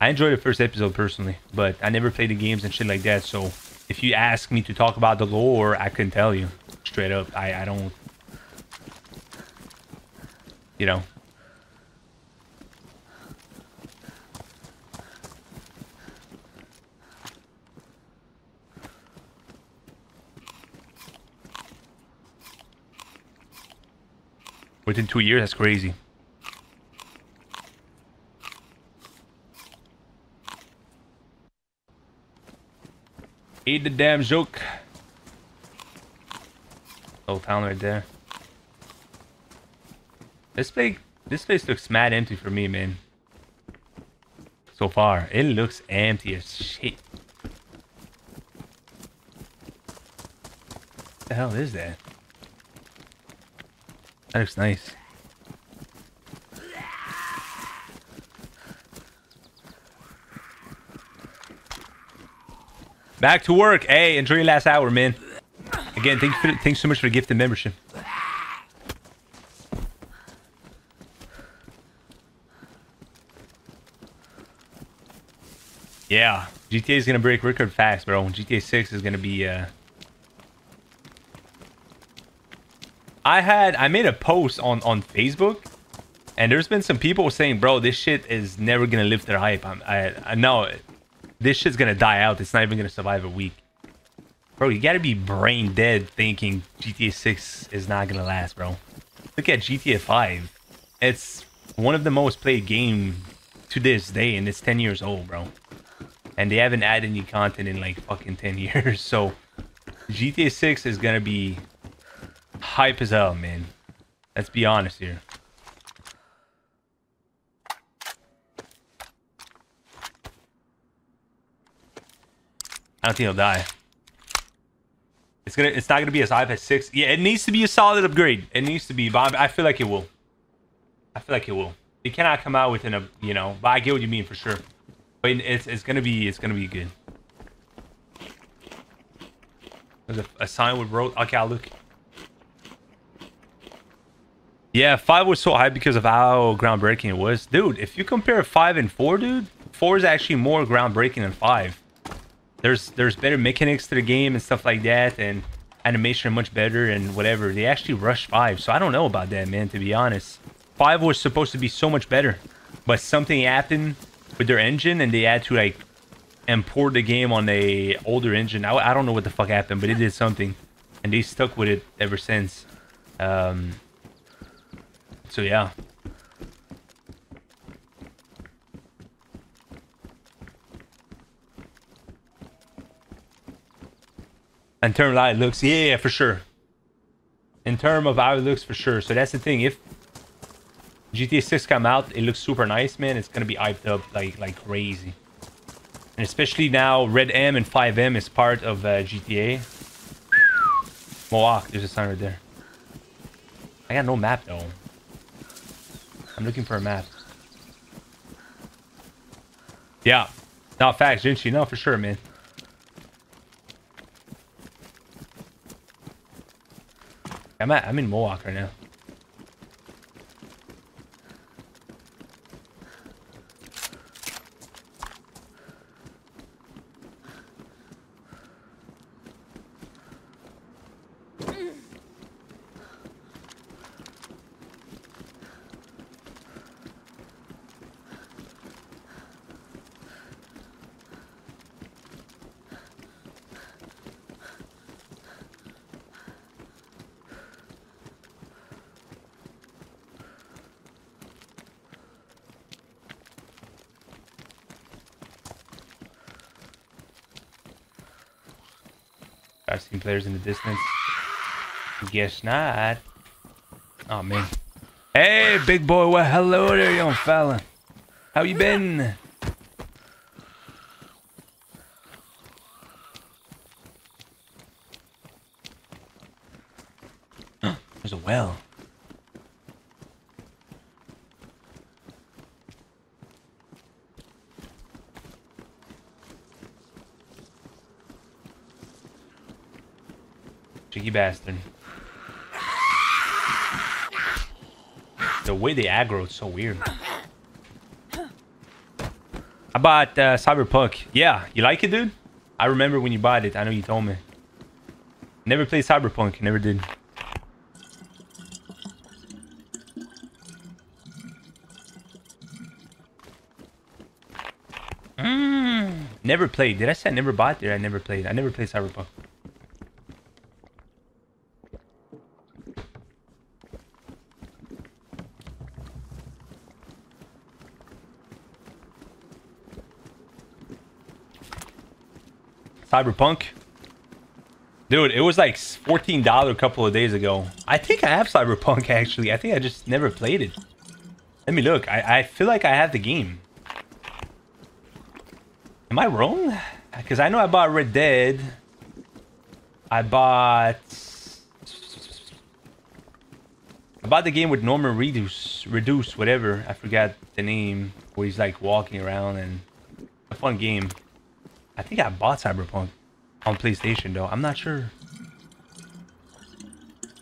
Speaker 1: I enjoyed the first episode personally, but I never played the games and shit like that, so if you ask me to talk about the lore, I couldn't tell you. Straight up. I, I don't... You know. Within two years, that's crazy. Eat the damn joke. Old town right there. This place, this place looks mad empty for me, man. So far, it looks empty as shit. What the hell is that? That looks nice. Back to work. Hey, enjoy your last hour, man. Again, thank you for, thanks so much for the gift and membership. Yeah, GTA is gonna break record fast, bro. GTA 6 is gonna be uh, I had I made a post on on Facebook, and there's been some people saying, "Bro, this shit is never gonna lift their hype." I'm, I I know this shit's gonna die out. It's not even gonna survive a week. Bro, you gotta be brain dead thinking GTA 6 is not gonna last, bro. Look at GTA 5. It's one of the most played game to this day, and it's 10 years old, bro. And they haven't added any content in like fucking 10 years, so GTA 6 is gonna be hype as hell, man. Let's be honest here. I don't think he'll die. It's gonna. It's not gonna be as hype as six. Yeah, it needs to be a solid upgrade. It needs to be, but I feel like it will. I feel like it will. It cannot come out within a, you know. But I get what you mean for sure. But it's it's gonna be it's gonna be good. There's a, a sign with road. Okay, I'll look. Yeah, five was so high because of how groundbreaking it was. Dude, if you compare five and four, dude, four is actually more groundbreaking than five. There's there's better mechanics to the game and stuff like that, and animation much better and whatever. They actually rushed five, so I don't know about that, man. To be honest, five was supposed to be so much better, but something happened with their engine, and they had to like import the game on a older engine. I, I don't know what the fuck happened, but it did something, and they stuck with it ever since. Um, so yeah. In terms of how it looks, yeah, for sure. In terms of how it looks, for sure. So that's the thing. If GTA 6 come out, it looks super nice, man. It's gonna be hyped up like like crazy. And especially now, RedM and FiveM is part of uh, GTA. Mohawk, there's a sign right there. I got no map though. I'm looking for a map. Yeah. Not facts, Jinchi. No, for sure, man. I'm at, I'm in Mohawk right now. I've seen players in the distance. Guess not. Oh man. Hey, big boy. Well, hello there, young fella. How you been? There's a well. Cheeky bastard. The way they aggro is so weird. How about uh, Cyberpunk? Yeah, you like it, dude? I remember when you bought it. I know you told me. Never played Cyberpunk. Never did. Mm, never played. Did I say I never bought it? I never played. I never played Cyberpunk. Cyberpunk. Dude, it was like $14 a couple of days ago. I think I have Cyberpunk actually. I think I just never played it. Let me look. I, I feel like I have the game. Am I wrong? Because I know I bought Red Dead. I bought... I bought the game with Norman Reduce, Reduce, whatever. I forgot the name. Where he's like walking around and... A fun game. I think I bought Cyberpunk on PlayStation though. I'm not sure.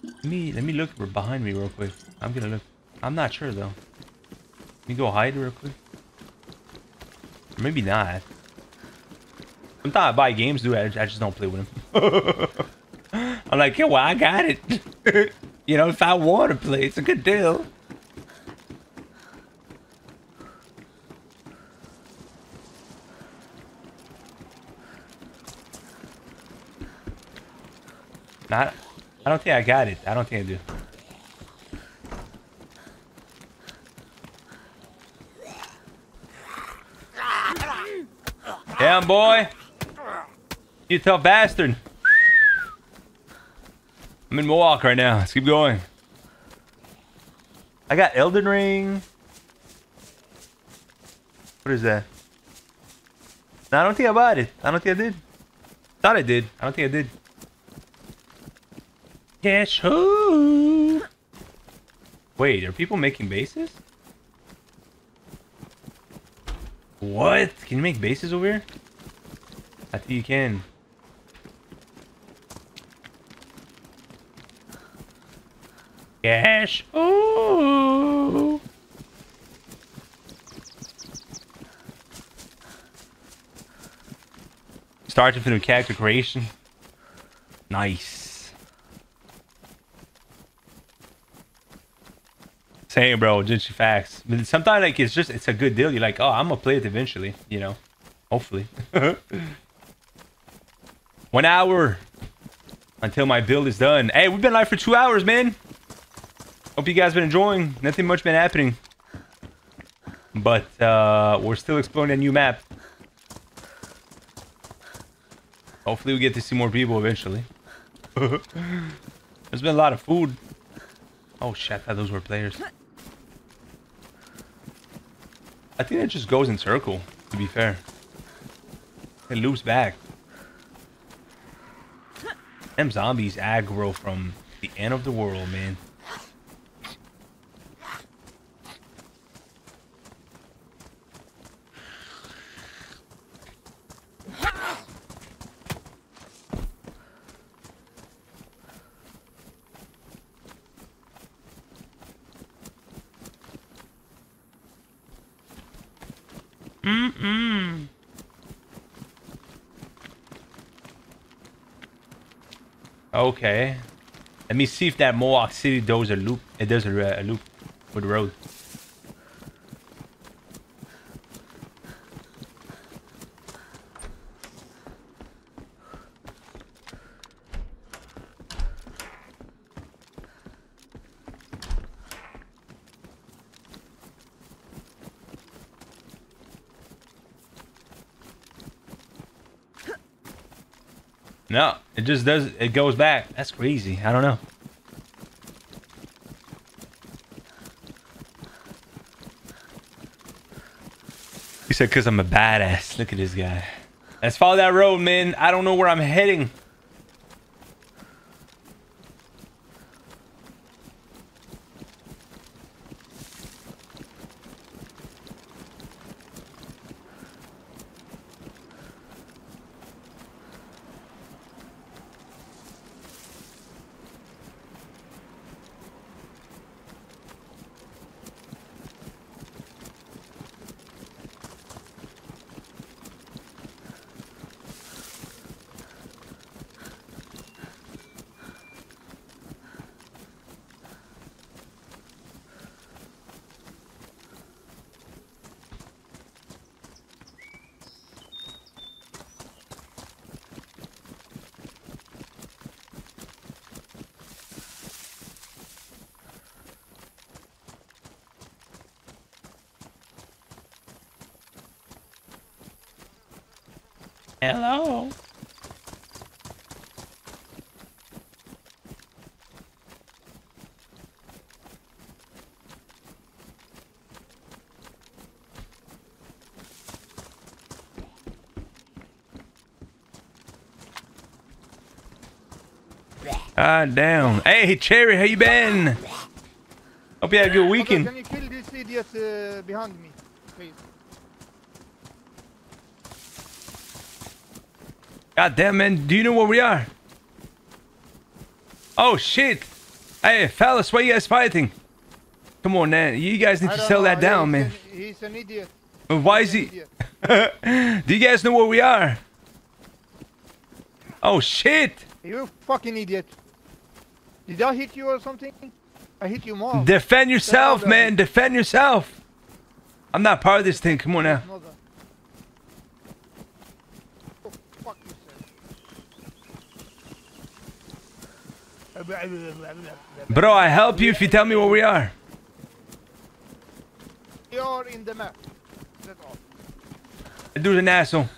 Speaker 1: Let me let me look behind me real quick. I'm gonna look. I'm not sure though. Let me go hide real quick. Or maybe not. Sometimes I buy games, dude. I, I just don't play with them. I'm like, yeah, well, I got it. you know, if I want to play, it's a good deal. Not, I don't think I got it. I don't think I do. Damn, boy. You tough bastard. I'm in Mohawk right now. Let's keep going. I got Elden Ring. What is that? No, I don't think I bought it. I don't think I did. Thought I did. I don't think I did. Guess who? Wait, are people making bases? What? Can you make bases over here? I think you can. Yes. Ooh. Starting from the character creation. Nice. Same, bro. Just facts. But sometimes, like, it's just it's a good deal. You're like, oh, I'm gonna play it eventually. You know, hopefully. One hour until my build is done. Hey, we've been live for two hours, man. Hope you guys been enjoying. Nothing much been happening. But uh, we're still exploring a new map. Hopefully we get to see more people eventually. There's been a lot of food. Oh shit, I thought those were players. I think it just goes in circle, to be fair. It loops back. Them zombies aggro from the end of the world, man. Mm-mm. Okay. Let me see if that Mohawk City does a loop. It does a, a loop with the road. No, it just does. It goes back. That's crazy. I don't know. He said, "Cause I'm a badass." Look at this guy. Let's follow that road, man. I don't know where I'm heading. Hello. God damn. Hey, Cherry, how you been? Hope you had a good weekend.
Speaker 4: can you kill this idiot uh, behind me,
Speaker 1: God damn, man. Do you know where we are? Oh, shit. Hey, fellas, why you guys fighting? Come on, man. You guys need to settle
Speaker 4: know,
Speaker 1: that down,
Speaker 4: he's
Speaker 1: man.
Speaker 4: An, he's an idiot.
Speaker 1: Why is he... Do you guys know where we are? Oh, shit.
Speaker 4: You fucking idiot. Did I hit you or something? I hit you more.
Speaker 1: Defend yourself, man. Defend yourself. I'm not part of this thing. Come on now.
Speaker 4: Another. Oh, fuck yourself.
Speaker 1: Bro, I help you if you tell me where we are.
Speaker 4: You're in the map. That's all.
Speaker 1: That dude's an asshole.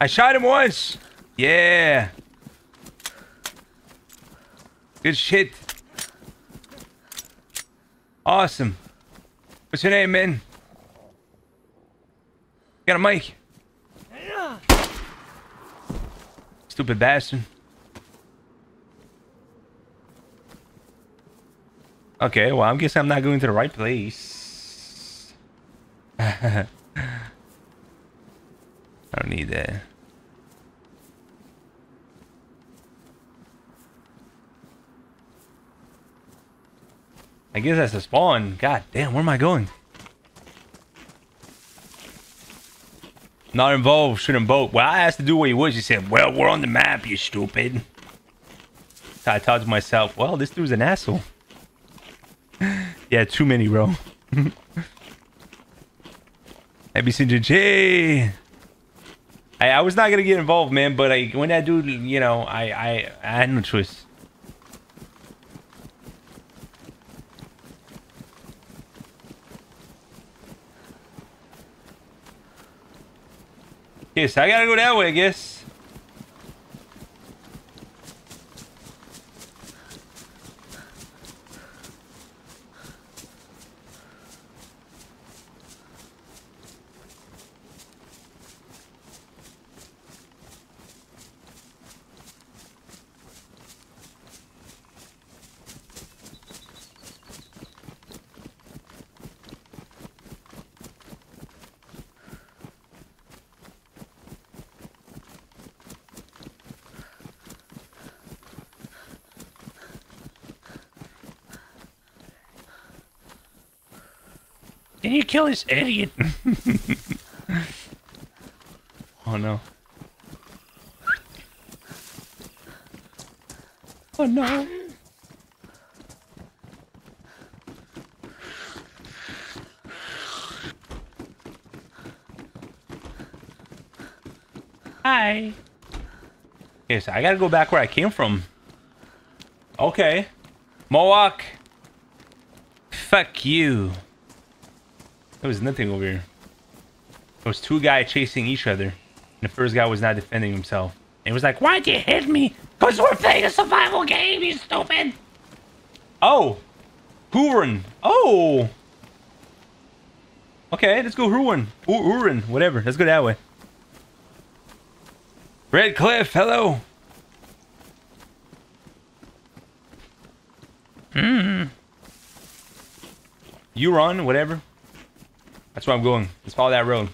Speaker 1: I shot him once. Yeah. Good shit. Awesome. What's your name, man? Got a mic. Stupid Bastion. Okay, well, I guess I'm not going to the right place. I don't need that. I guess that's the spawn. God damn, where am I going? Not involved, shouldn't vote. Well, I asked to do what he was. He said, Well, we're on the map, you stupid. So I thought to myself, Well, this dude's an asshole. yeah, too many, bro. Happy J. I, I was not gonna get involved, man, but I when that dude, you know, I I, I had no choice. Yes, I gotta go that way, I guess. Can you kill this idiot? oh no. Oh no. Hi. Okay, so I gotta go back where I came from. Okay. Mohawk. Fuck you. There was nothing over here. There was two guys chasing each other. And the first guy was not defending himself. And he was like, Why'd you hit me? Because we're playing a survival game, you stupid! Oh! Huron! Oh! Okay, let's go Huron. Huron, whatever. Let's go that way. Red Cliff, hello! Hmm. You run, whatever. That's where I'm going. Let's follow that road.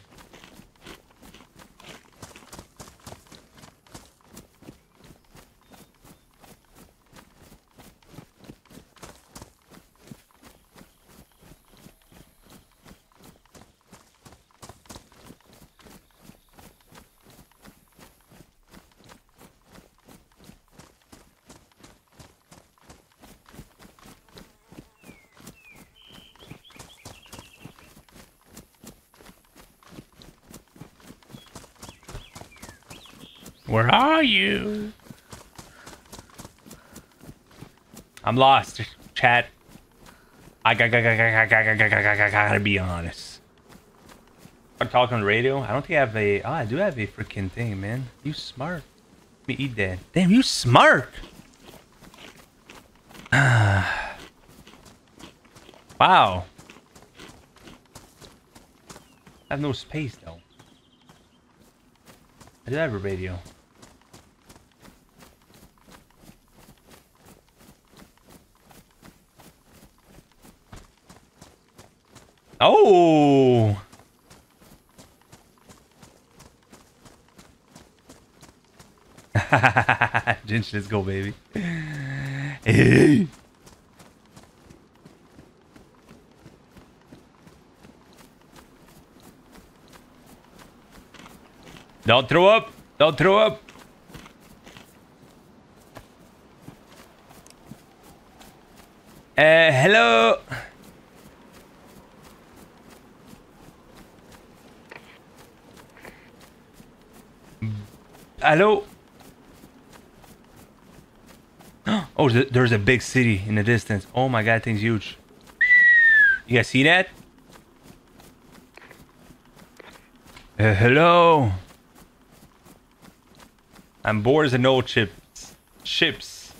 Speaker 1: I'm lost, chat. I gotta be honest. I'm on radio. I don't think I have a. Oh, I do have a freaking thing, man. You smart. Let me eat that. Damn, you smart. wow. I have no space though. I did have a radio. Oh! Jinx, let's go, baby. Hey. Don't throw up. Don't throw up. Uh, hello. Hello. Oh, there's a big city in the distance. Oh my god, thing's huge. You guys see that? Uh, hello. I'm bored as an old chips. Chips.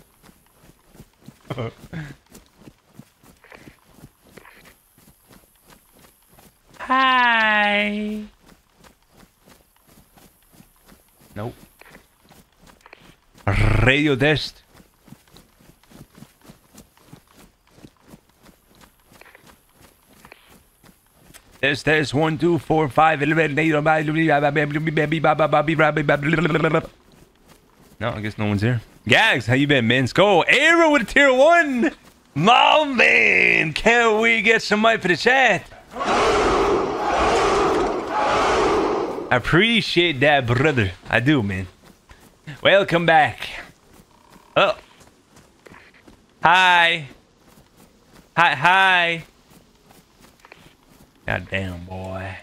Speaker 1: Hi. Nope. Radio test. Test test one two four five No, I guess no one's here. Gags, how you been, man? Let's go. Arrow with a tier one. My man, can we get some mic for the chat? I appreciate that, brother. I do, man. Welcome back. Oh. Hi. Hi, hi. God damn, boy.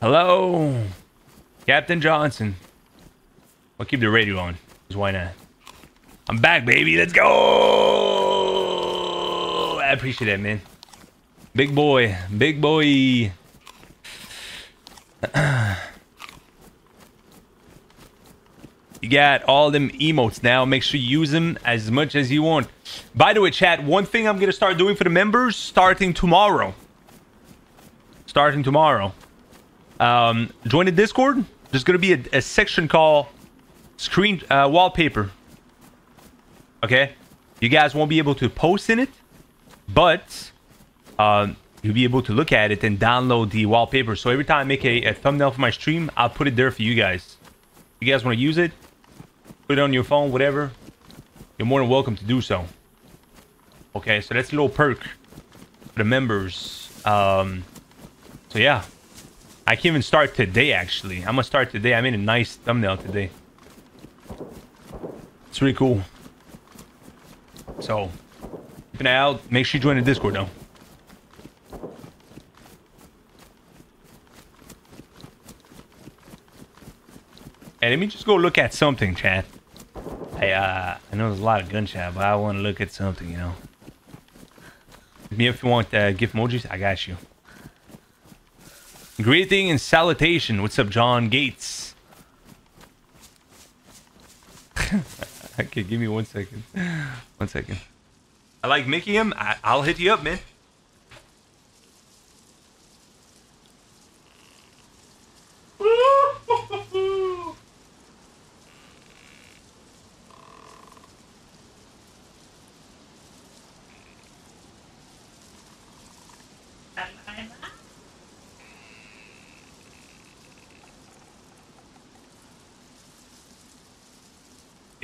Speaker 1: Hello. Captain Johnson. I'll keep the radio on. Because why not? I'm back, baby. Let's go. I appreciate that, man. Big boy. Big boy. You got all them emotes now. Make sure you use them as much as you want. By the way, chat, one thing I'm going to start doing for the members starting tomorrow. Starting tomorrow. Um, join the Discord. There's going to be a, a, section called screen uh, wallpaper. Okay? You guys won't be able to post in it, but um, you'll be able to look at it and download the wallpaper. So every time I make a, a thumbnail for my stream, I'll put it there for you guys. You guys want to use it, put it on your phone, whatever, you're more than welcome to do so. Okay, so that's a little perk for the members. Um, so yeah, I can even start today, actually. I'm gonna start today. I made a nice thumbnail today. It's really cool. So, keep an eye out. Make sure you join the Discord, though. And let me just go look at something, chat. Hey, uh, I know there's a lot of gunshot, but I want to look at something, you know. Me if you want uh, gift emojis, I got you. Greeting and salutation. What's up, John Gates? okay, give me one second. One second. I like Mickey him. I I'll hit you up, man.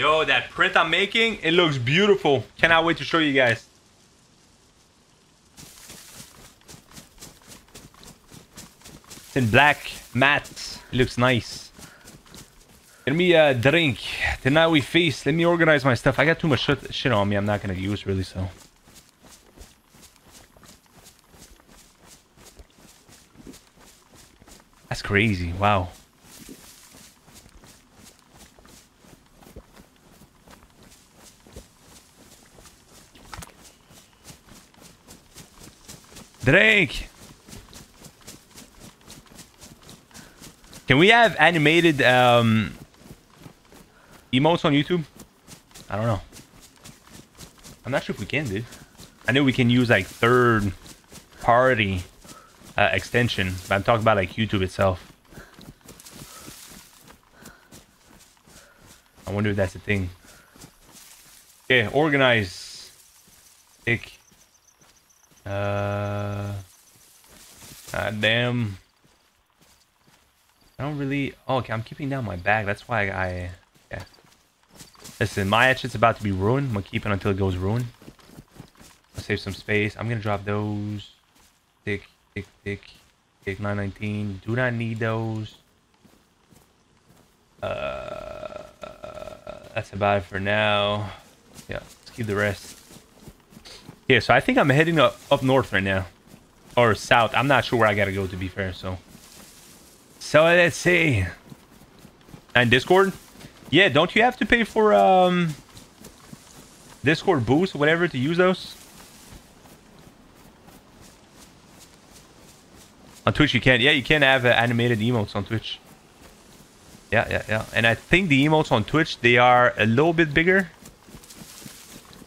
Speaker 1: Yo, that print I'm making, it looks beautiful. Cannot wait to show you guys. It's in black matte. It looks nice. Get me a drink. Tonight we feast. Let me organize my stuff. I got too much shit, shit on me I'm not going to use really, so... That's crazy. Wow. Drake! Can we have animated um, emotes on YouTube? I don't know. I'm not sure if we can, dude. I know we can use like third party uh, extension, but I'm talking about like YouTube itself. I wonder if that's a thing. Okay, organize. Pick. Uh, God damn. I don't really... Oh, okay, I'm keeping down my bag. That's why I... Yeah. Listen, my hatchet's about to be ruined. I'm gonna keep it until it goes ruined. I'll save some space. I'm gonna drop those. Tick, tick, tick. Tick 919. Do not need those. Uh, that's about it for now. Yeah, let's keep the rest. Yeah, so I think I'm heading up, up north right now. Or south. I'm not sure where I gotta go, to be fair, so... So, let's see. And Discord? Yeah, don't you have to pay for, um... Discord boost, or whatever, to use those? On Twitch you can. Yeah, you can have uh, animated emotes on Twitch. Yeah, yeah, yeah. And I think the emotes on Twitch, they are a little bit bigger.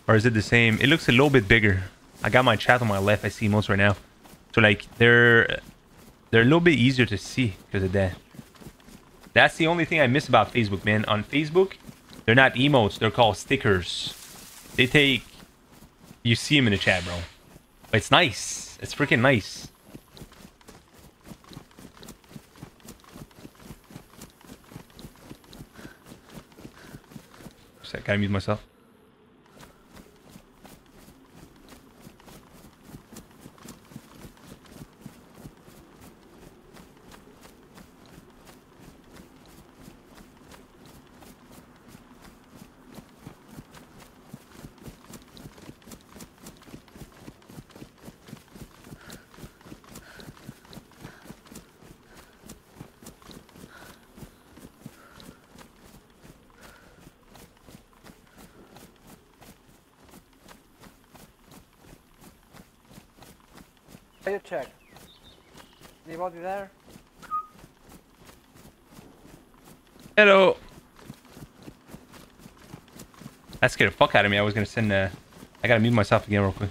Speaker 1: Or is it the same? It looks a little bit bigger. I got my chat on my left. I see most right now. So like they're they're a little bit easier to see because of that. That's the only thing I miss about Facebook, man. On Facebook, they're not emotes. They're called stickers. They take... You see them in the chat, bro. It's nice. It's freaking nice. I gotta mute myself.
Speaker 5: You check. Anybody there?
Speaker 1: Hello. That scared the fuck out of me. I was gonna send. Uh, I gotta mute myself again real quick.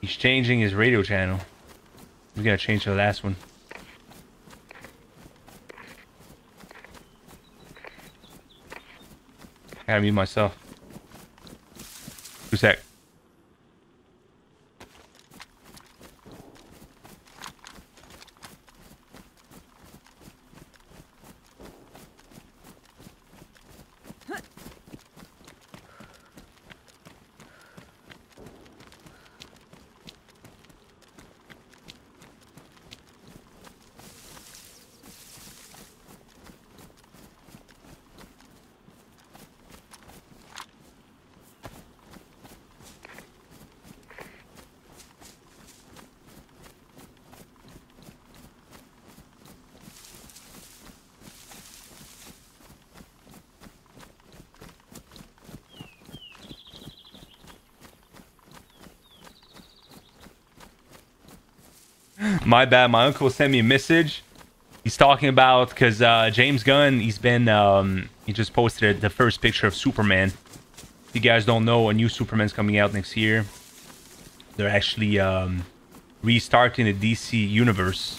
Speaker 1: He's changing his radio channel. We gotta change to the last one. I gotta mute myself. Two sec. My bad. My uncle sent me a message. He's talking about because uh, James Gunn. He's been. Um, he just posted the first picture of Superman. If you guys don't know, a new Superman's coming out next year. They're actually um, restarting the DC universe,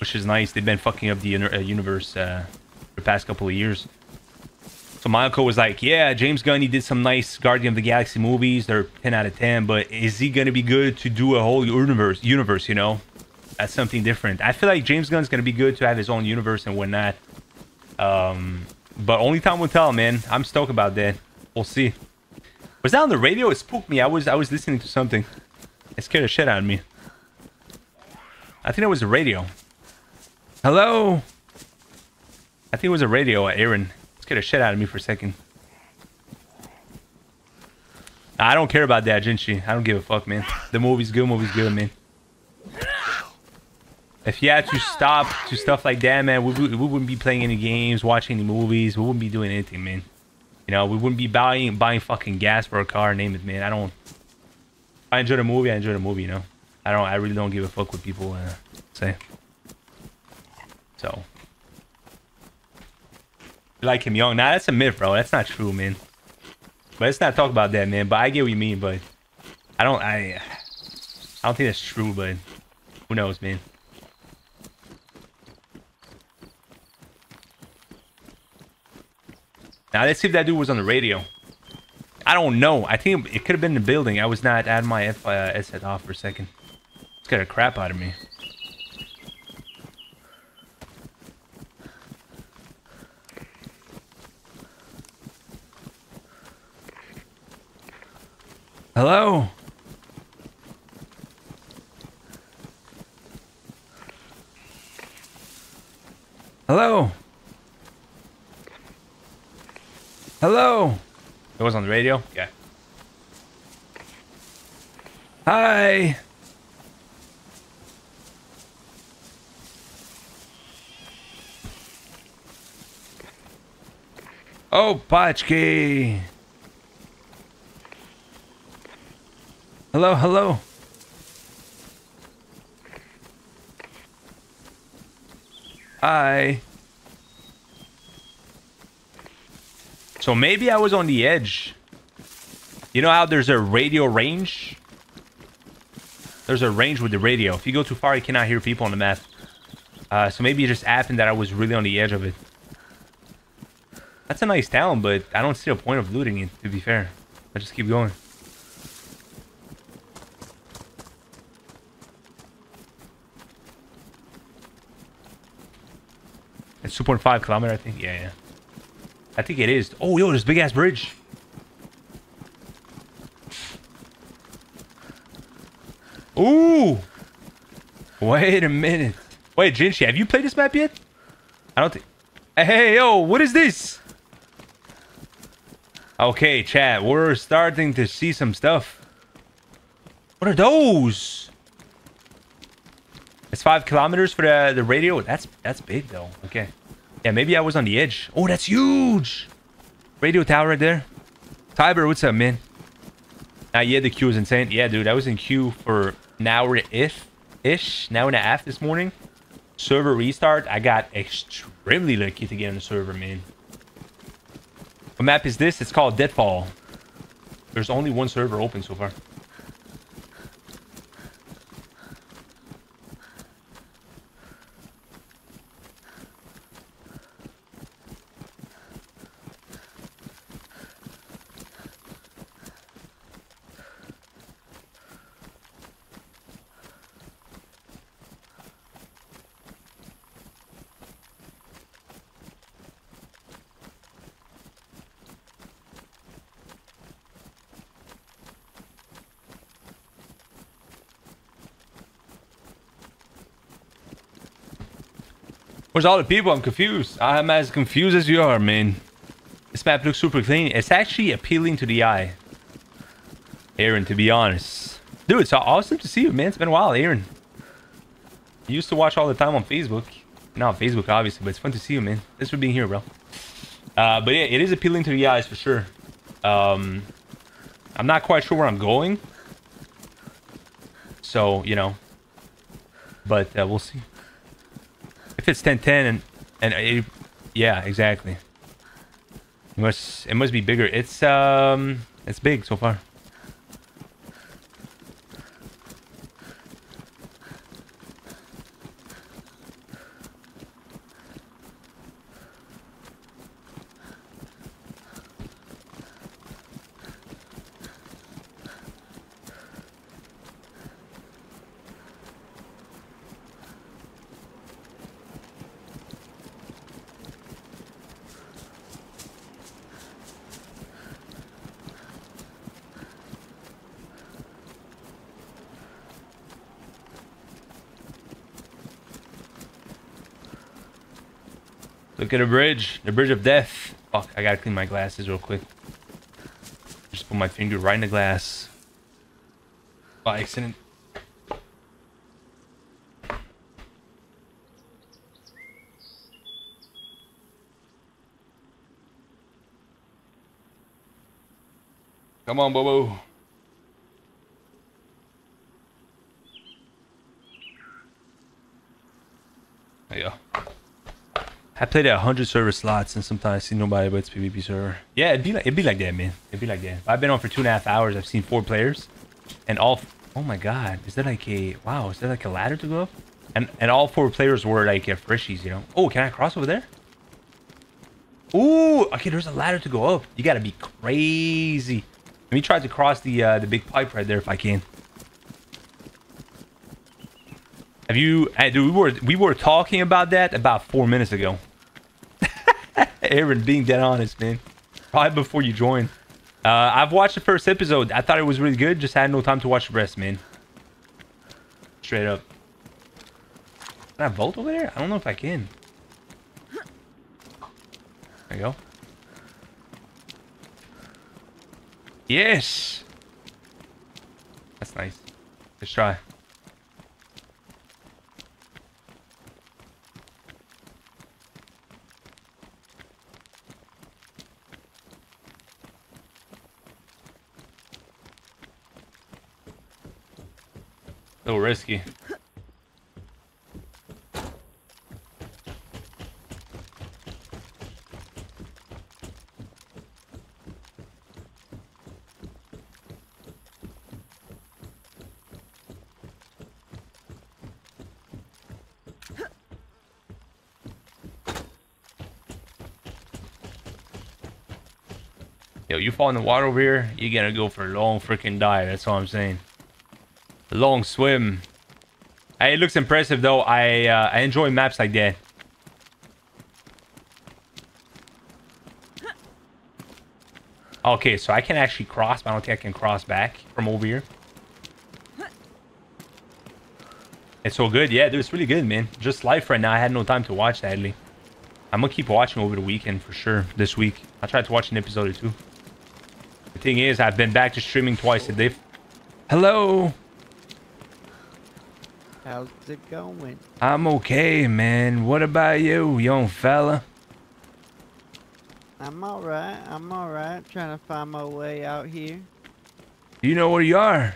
Speaker 1: which is nice. They've been fucking up the uh, universe uh, for the past couple of years. So my uncle was like, "Yeah, James Gunn. He did some nice Guardian of the Galaxy movies. They're 10 out of 10. But is he gonna be good to do a whole universe? Universe, you know?" That's something different. I feel like James Gunn's gonna be good to have his own universe and whatnot. Um, but only time will tell, man. I'm stoked about that. We'll see. Was that on the radio? It spooked me. I was I was listening to something. It scared the shit out of me. I think it was the radio. Hello. I think it was a radio, uh, Aaron. It scared the shit out of me for a second. I don't care about that, Jinchi. I don't give a fuck, man. The movie's good. Movie's good, man. If you had to stop to stuff like that, man, we, we, wouldn't be playing any games, watching any movies. We wouldn't be doing anything, man. You know, we wouldn't be buying buying fucking gas for a car. Name it, man. I don't. I enjoy the movie. I enjoy the movie. You know, I don't. I really don't give a fuck what people uh, say. So, like him young? Nah, that's a myth, bro. That's not true, man. But let's not talk about that, man. But I get what you mean. But I don't. I. I don't think that's true. But who knows, man. Now let's see if that dude was on the radio. I don't know. I think it could have been the building. I was not at my F uh, headset off for a second. It Scared the crap out of me. Hello? Hello? Hello? It was on the radio? Yeah. Hi. Oh, Pachki. Hello, hello. Hi. So maybe I was on the edge. You know how there's a radio range? There's a range with the radio. If you go too far, you cannot hear people on the map. Uh, so maybe it just happened that I was really on the edge of it. That's a nice town, but I don't see a point of looting it, to be fair. I just keep going. It's 2.5 kilometer, I think. Yeah, yeah. I think it is. Oh, yo, a big ass bridge. Ooh. Wait a minute. Wait, Jinchi, have you played this map yet? I don't think. Hey, yo, what is this? Okay, chat, we're starting to see some stuff. What are those? It's five kilometers for the the radio. That's that's big though. Okay. Yeah, maybe I was on the edge. Oh, that's huge. Radio tower right there. Tiber, what's up, man? Now, yeah, the queue was insane. Yeah, dude, I was in queue for an hour if ish, an hour and a half this morning. Server restart. I got extremely lucky to get on the server, man. What map is this? It's called Deadfall. There's only one server open so far. Where's all the people? I'm confused. I'm as confused as you are, man. This map looks super clean. It's actually appealing to the eye. Aaron, to be honest. Dude, it's awesome to see you, man. It's been a while, Aaron. You used to watch all the time on Facebook. Not on Facebook, obviously, but it's fun to see you, man. Thanks for being here, bro. Uh, but yeah, it is appealing to the eyes for sure. Um, I'm not quite sure where I'm going. So, you know. But uh, we'll see. If it's 1010 and and it, yeah, exactly. It must it must be bigger. It's um it's big so far. Look at the bridge. The bridge of death. Fuck, I gotta clean my glasses real quick. Just put my finger right in the glass. By accident. Come on, Bobo. There you go. I played at 100 server slots and sometimes I see nobody but it's PvP server. Yeah, it'd be like it'd be like that, man. It'd be like that. I've been on for two and a half hours. I've seen four players, and all. Oh my god, is that like a wow? Is that like a ladder to go up? And and all four players were like uh, freshies, you know. Oh, can I cross over there? Ooh, okay. There's a ladder to go up. You gotta be crazy. Let me try to cross the uh, the big pipe right there if I can. Have you, uh, dude? We were we were talking about that about four minutes ago. Aaron, being dead honest, man. Probably before you joined. Uh, I've watched the first episode. I thought it was really good. Just had no time to watch the rest, man. Straight up. Can I vault over there? I don't know if I can. There you go. Yes. That's nice. Let's try. Little risky. Yo, you fall in the water over here, you're gonna go for a long freaking dive. That's all I'm saying. Long swim. Hey, it looks impressive though. I uh, I enjoy maps like that. Okay, so I can actually cross, but I don't think I can cross back from over here. It's so good. Yeah, dude, it's really good, man. Just life right now. I had no time to watch, sadly. I'm gonna keep watching over the weekend for sure. This week. I tried to watch an episode or two. The thing is, I've been back to streaming twice a day. Hello.
Speaker 6: How's it going?
Speaker 1: I'm okay, man. What about you, young fella?
Speaker 6: I'm alright. I'm alright. Trying to find my way out here.
Speaker 1: You know where you are?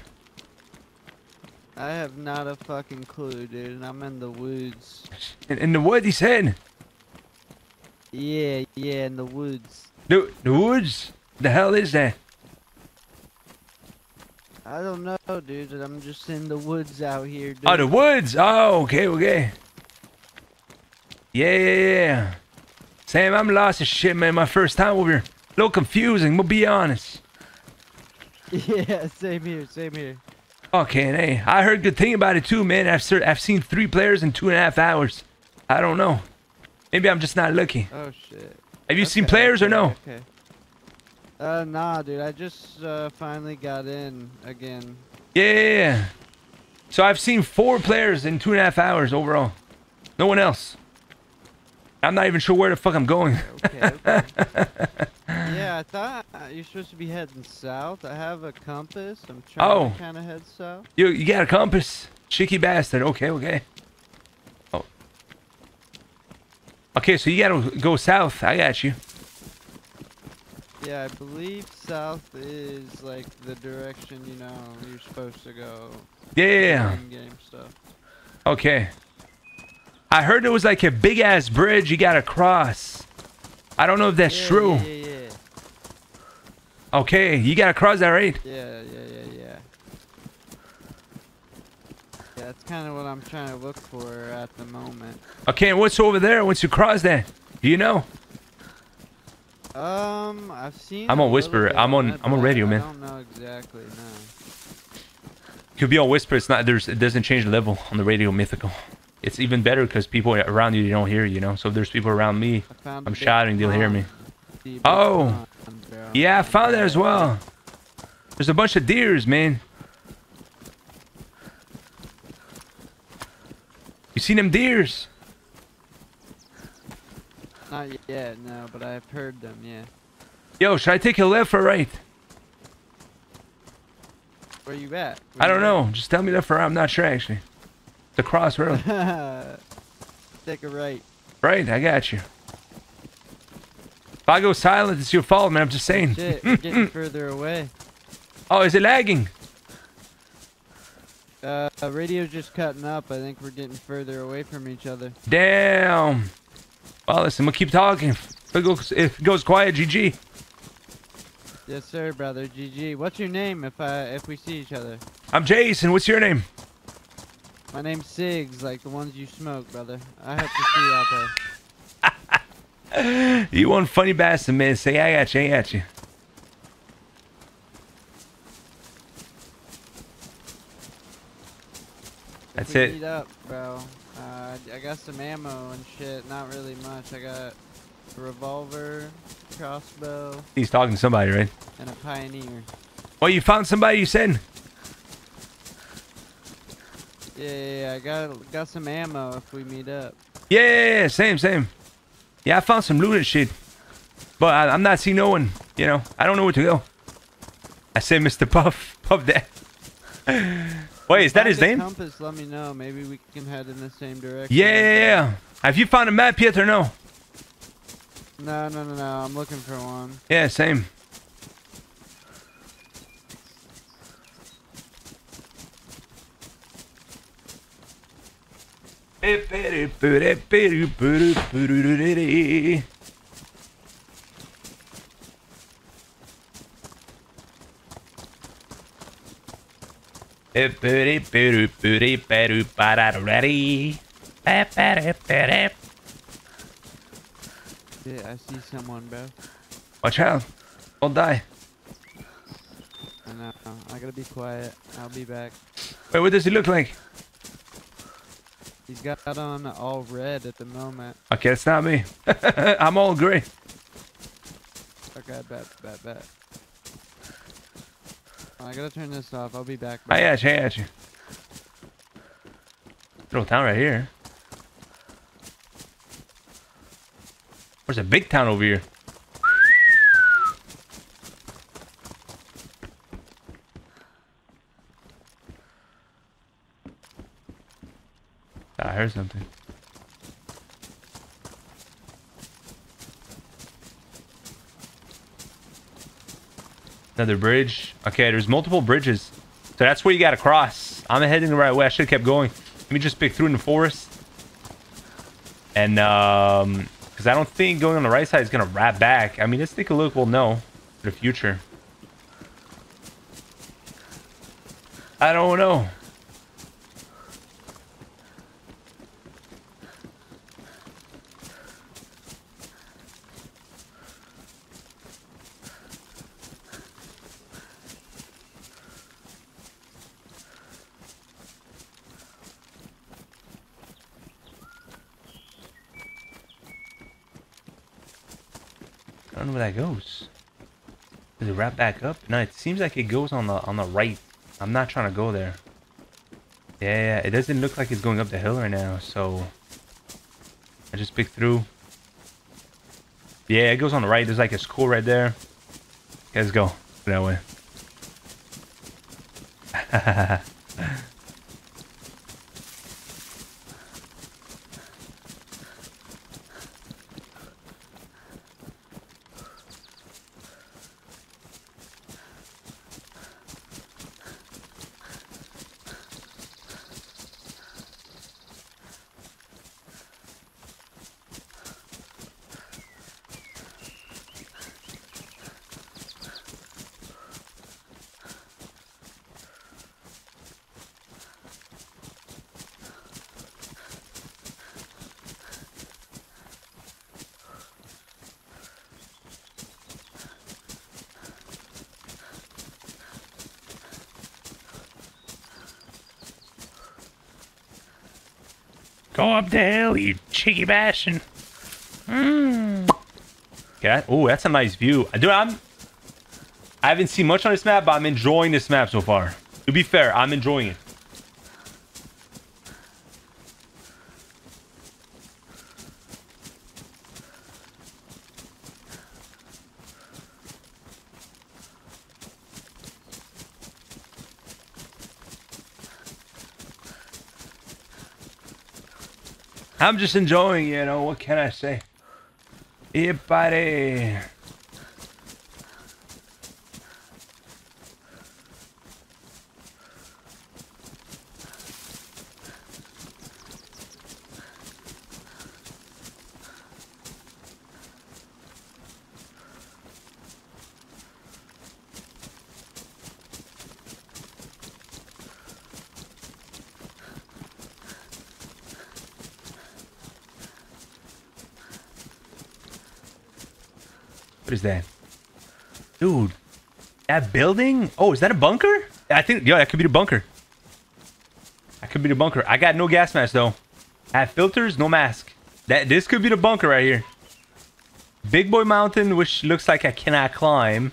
Speaker 6: I have not a fucking clue, dude. And I'm in the woods.
Speaker 1: In, in the woods, he said.
Speaker 6: Yeah, yeah, in the woods.
Speaker 1: The, the woods? The hell is that?
Speaker 6: I don't know, dude. I'm just in the woods out here, dude.
Speaker 1: Oh, the woods. Oh, okay, okay. Yeah, yeah, yeah. Sam, I'm lost as shit, man. My first time over here. A little confusing, we'll be honest.
Speaker 6: yeah, same here, same here.
Speaker 1: Okay, and hey, I heard good thing about it too, man. I've, I've seen three players in two and a half hours. I don't know. Maybe I'm just not lucky.
Speaker 6: Oh shit.
Speaker 1: Have you seen
Speaker 6: Okay,
Speaker 1: players or no?
Speaker 6: Okay. Uh, nah, dude. I just uh, finally got in again.
Speaker 1: Yeah. So I've seen four players in two and a half hours overall. No one else. I'm not even sure where the fuck I'm going.
Speaker 6: Okay, okay. yeah, I thought uh, you're supposed to be heading south. I have a compass. I'm trying
Speaker 1: Oh.
Speaker 6: to kind of head south.
Speaker 1: You you got a compass? Cheeky bastard. Okay, okay. Oh. Okay, so you gotta go south. I got you.
Speaker 6: Yeah, I believe south is like the direction you know you're supposed to go.
Speaker 1: Yeah.
Speaker 6: Game stuff.
Speaker 1: Okay. I heard there was like a big ass bridge you gotta cross. I don't know if that's
Speaker 6: yeah,
Speaker 1: true.
Speaker 6: Yeah, yeah, yeah.
Speaker 1: Okay, you gotta cross that, right?
Speaker 6: Yeah, yeah, yeah, yeah. Yeah, that's kind of what I'm trying to look for at the moment.
Speaker 1: Okay, what's over there once you cross that? Do you know?
Speaker 6: Um, I've seen.
Speaker 1: I'm on Whisper. I'm on- I'm on radio, man.
Speaker 6: I don't know exactly. No.
Speaker 1: Could be on whisper. It's not. There's. It doesn't change the level on the radio mythical. It's even better because people around you you don't hear. You know. So if there's people around me,
Speaker 6: I found a
Speaker 1: I'm shouting, they'll hear me.
Speaker 6: pond. See a big
Speaker 1: Oh. yeah, I found that as well. There's a bunch of deers, man. You seen them deers?
Speaker 6: Not yet, no, but I've heard them. Yeah.
Speaker 1: Yo, should I take a left or right?
Speaker 6: Where you at?
Speaker 1: I don't know. Just tell me left or right. I'm not sure actually. The crossroad.
Speaker 6: Take a right.
Speaker 1: right, I got you. If I go silent, it's your fault, man. I'm just saying.
Speaker 6: Shit, we're getting further away.
Speaker 1: Oh, is it lagging?
Speaker 6: Uh, radio's just cutting up. I think we're getting further away from each other.
Speaker 1: Damn. Well, listen, we'll keep talking. If it goes, if it goes quiet, GG.
Speaker 6: Yes, sir, brother. GG. What's your name if I if we see each other?
Speaker 1: I'm Jason. What's your name?
Speaker 6: My name's Sigs, like the ones you smoke, brother. I hope to see you out there.
Speaker 1: You one funny bastard, man. Say, I got you, I got you. That's it.
Speaker 6: Up, bro. I got some ammo and shit. Not really much. I got a revolver, crossbow,
Speaker 1: He's talking to somebody, right?
Speaker 6: and a pioneer.
Speaker 1: Oh, you found somebody, you said?
Speaker 6: Yeah, yeah, yeah, I got got some ammo if we meet up.
Speaker 1: Yeah, yeah, yeah, same, same. Yeah, I found some loot and shit. But I, I'm not seeing no one, you know. I don't know where to go. I say Mr. Puff. Puff that. Wait, is that his name?
Speaker 6: Compass. Let me know. Maybe we can head in the same direction.
Speaker 1: Yeah, yeah, yeah. Have you found a map yet or no?
Speaker 6: No, no, no, no. I'm looking for one.
Speaker 1: Yeah, same.
Speaker 6: Yeah, I see someone, bro.
Speaker 1: Watch out. Don't die.
Speaker 6: I know. I gotta be quiet. I'll be back.
Speaker 1: Wait, what does he look like?
Speaker 6: He's got on all red at the moment.
Speaker 1: Okay, it's not me. I'm all gray.
Speaker 6: Okay, bet, bet, bet. I gotta turn this off. I'll be back.
Speaker 1: I got you, I got you. Little town right here. There's a big town over here. Ah, I heard something. Another bridge. Okay, there's multiple bridges. So that's where you gotta cross. I'm heading the right way. I should have kept going. Let me just pick through in the forest. And, um... Because I don't think going on the right side is gonna wrap back. I mean, let's take a look. We'll know the future. I don't know. That goes. Does it wrap back up? No, it seems like it goes on the on the right. I'm not trying to go there. Yeah, yeah, it doesn't look like it's going up the hill right now, so I just picked through. Yeah, it goes on the right. There's like a school right there. Okay, let's go that way. Go up the hill, you cheeky bastard. Mm. Okay. Oh, that's a nice view. Dude, I'm... I haven't seen much on this map, but I'm enjoying this map so far. To be fair, I'm enjoying it. I'm just enjoying, you know, what can I say? Yeah, buddy. What is that? Dude, that building? Oh, is that a bunker? I think, yo, that could be the bunker. That could be the bunker. I got no gas mask, though. I have filters, no mask. That This could be the bunker right here. Big Boy Mountain, which looks like I cannot climb.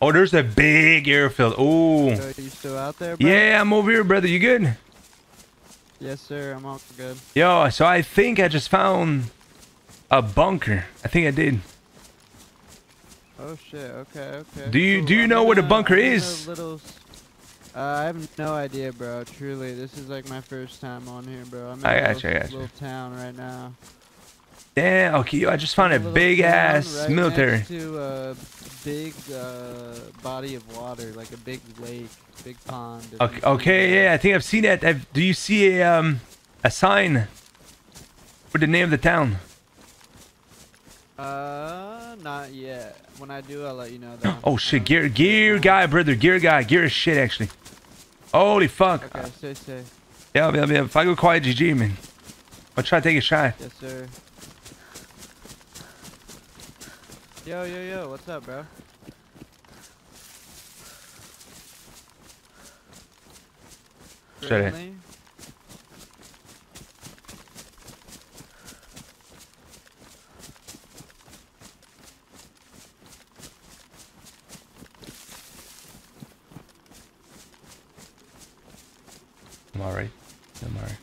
Speaker 1: Oh, there's a big airfield. Oh.
Speaker 6: So you still out there, bro?
Speaker 1: Yeah, I'm over here, brother. You good?
Speaker 6: Yes, sir. I'm all good.
Speaker 1: Yo, so I think I just found a bunker. I think I did.
Speaker 6: Oh shit. Okay. Okay.
Speaker 1: Do you- do you know where the bunker
Speaker 6: I'm
Speaker 1: is?
Speaker 6: Little, uh, I have no idea, bro. Truly, this is like my first time on here, bro. I'm in
Speaker 1: I
Speaker 6: a
Speaker 1: gotcha,
Speaker 6: little,
Speaker 1: gotcha.
Speaker 6: little town right now.
Speaker 1: Damn, okay, I just found a
Speaker 6: little
Speaker 1: big ass
Speaker 6: right
Speaker 1: military.
Speaker 6: To a big uh, body of water, like a big lake, big pond.
Speaker 1: Okay, okay, yeah, I think I've seen that. I've, do you see a um a sign with the name of the town?
Speaker 6: Uh, not yet. When I do, I'll let you know. Though.
Speaker 1: Oh shit, gear gear guy, brother, gear guy, gear is shit actually. Holy fuck.
Speaker 6: Okay, stay safe.
Speaker 1: Yeah, yeah, yeah. If I go quiet, GG, man. I'll try to take a shot.
Speaker 6: Yes, sir. Yo, yo, yo, what's up, bro?
Speaker 1: Shut it.
Speaker 6: Friendly?
Speaker 1: I'm alright. I'm alright.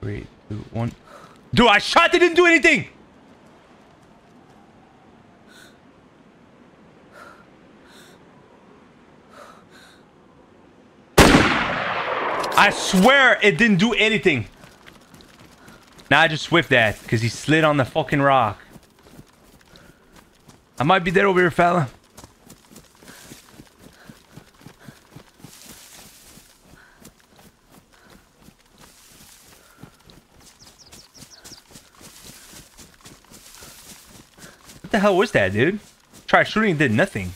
Speaker 1: Three, two, one. Dude, I shot. They didn't do anything. I swear it didn't do anything. Now I just swift that because he slid on the fucking rock. I might be dead over here, fella. What the hell was that, dude? Try shooting, did nothing.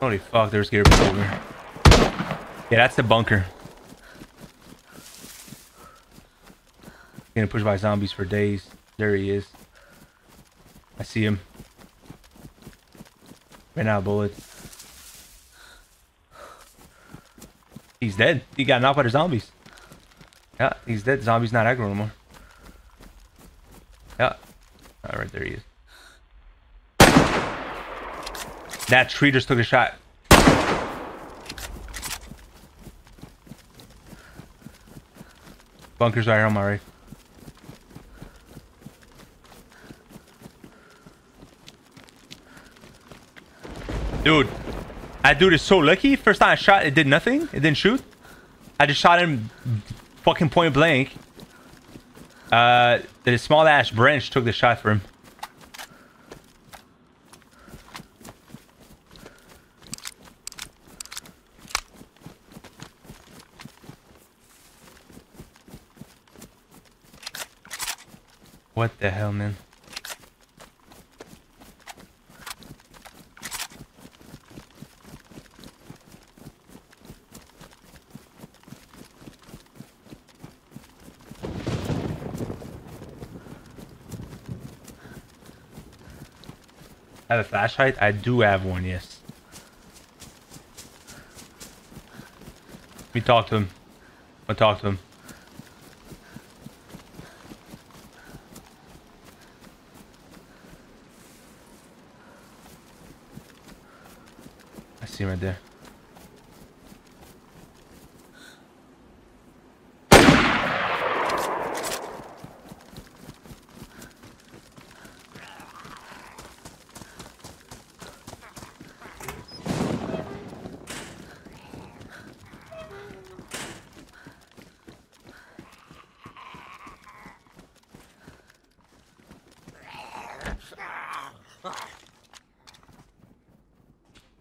Speaker 1: Holy fuck, there's Gabriel over. Yeah, that's the bunker. Getting pushed by zombies for days. There he is. I see him. Ran out of bullets. He's dead. He got knocked by the zombies. Yeah, he's dead. Zombie's not aggro no more. Yeah. Alright, there he is. That tree just took a shot. Bunker's right here on my right. Dude, that dude is so lucky. First time I shot, it did nothing. It didn't shoot. I just shot him fucking point blank. Uh, the small ass branch took the shot for him. What the hell, man? I have a flashlight? I do have one, yes. Me talk to him. I'll talk to him. See him right there.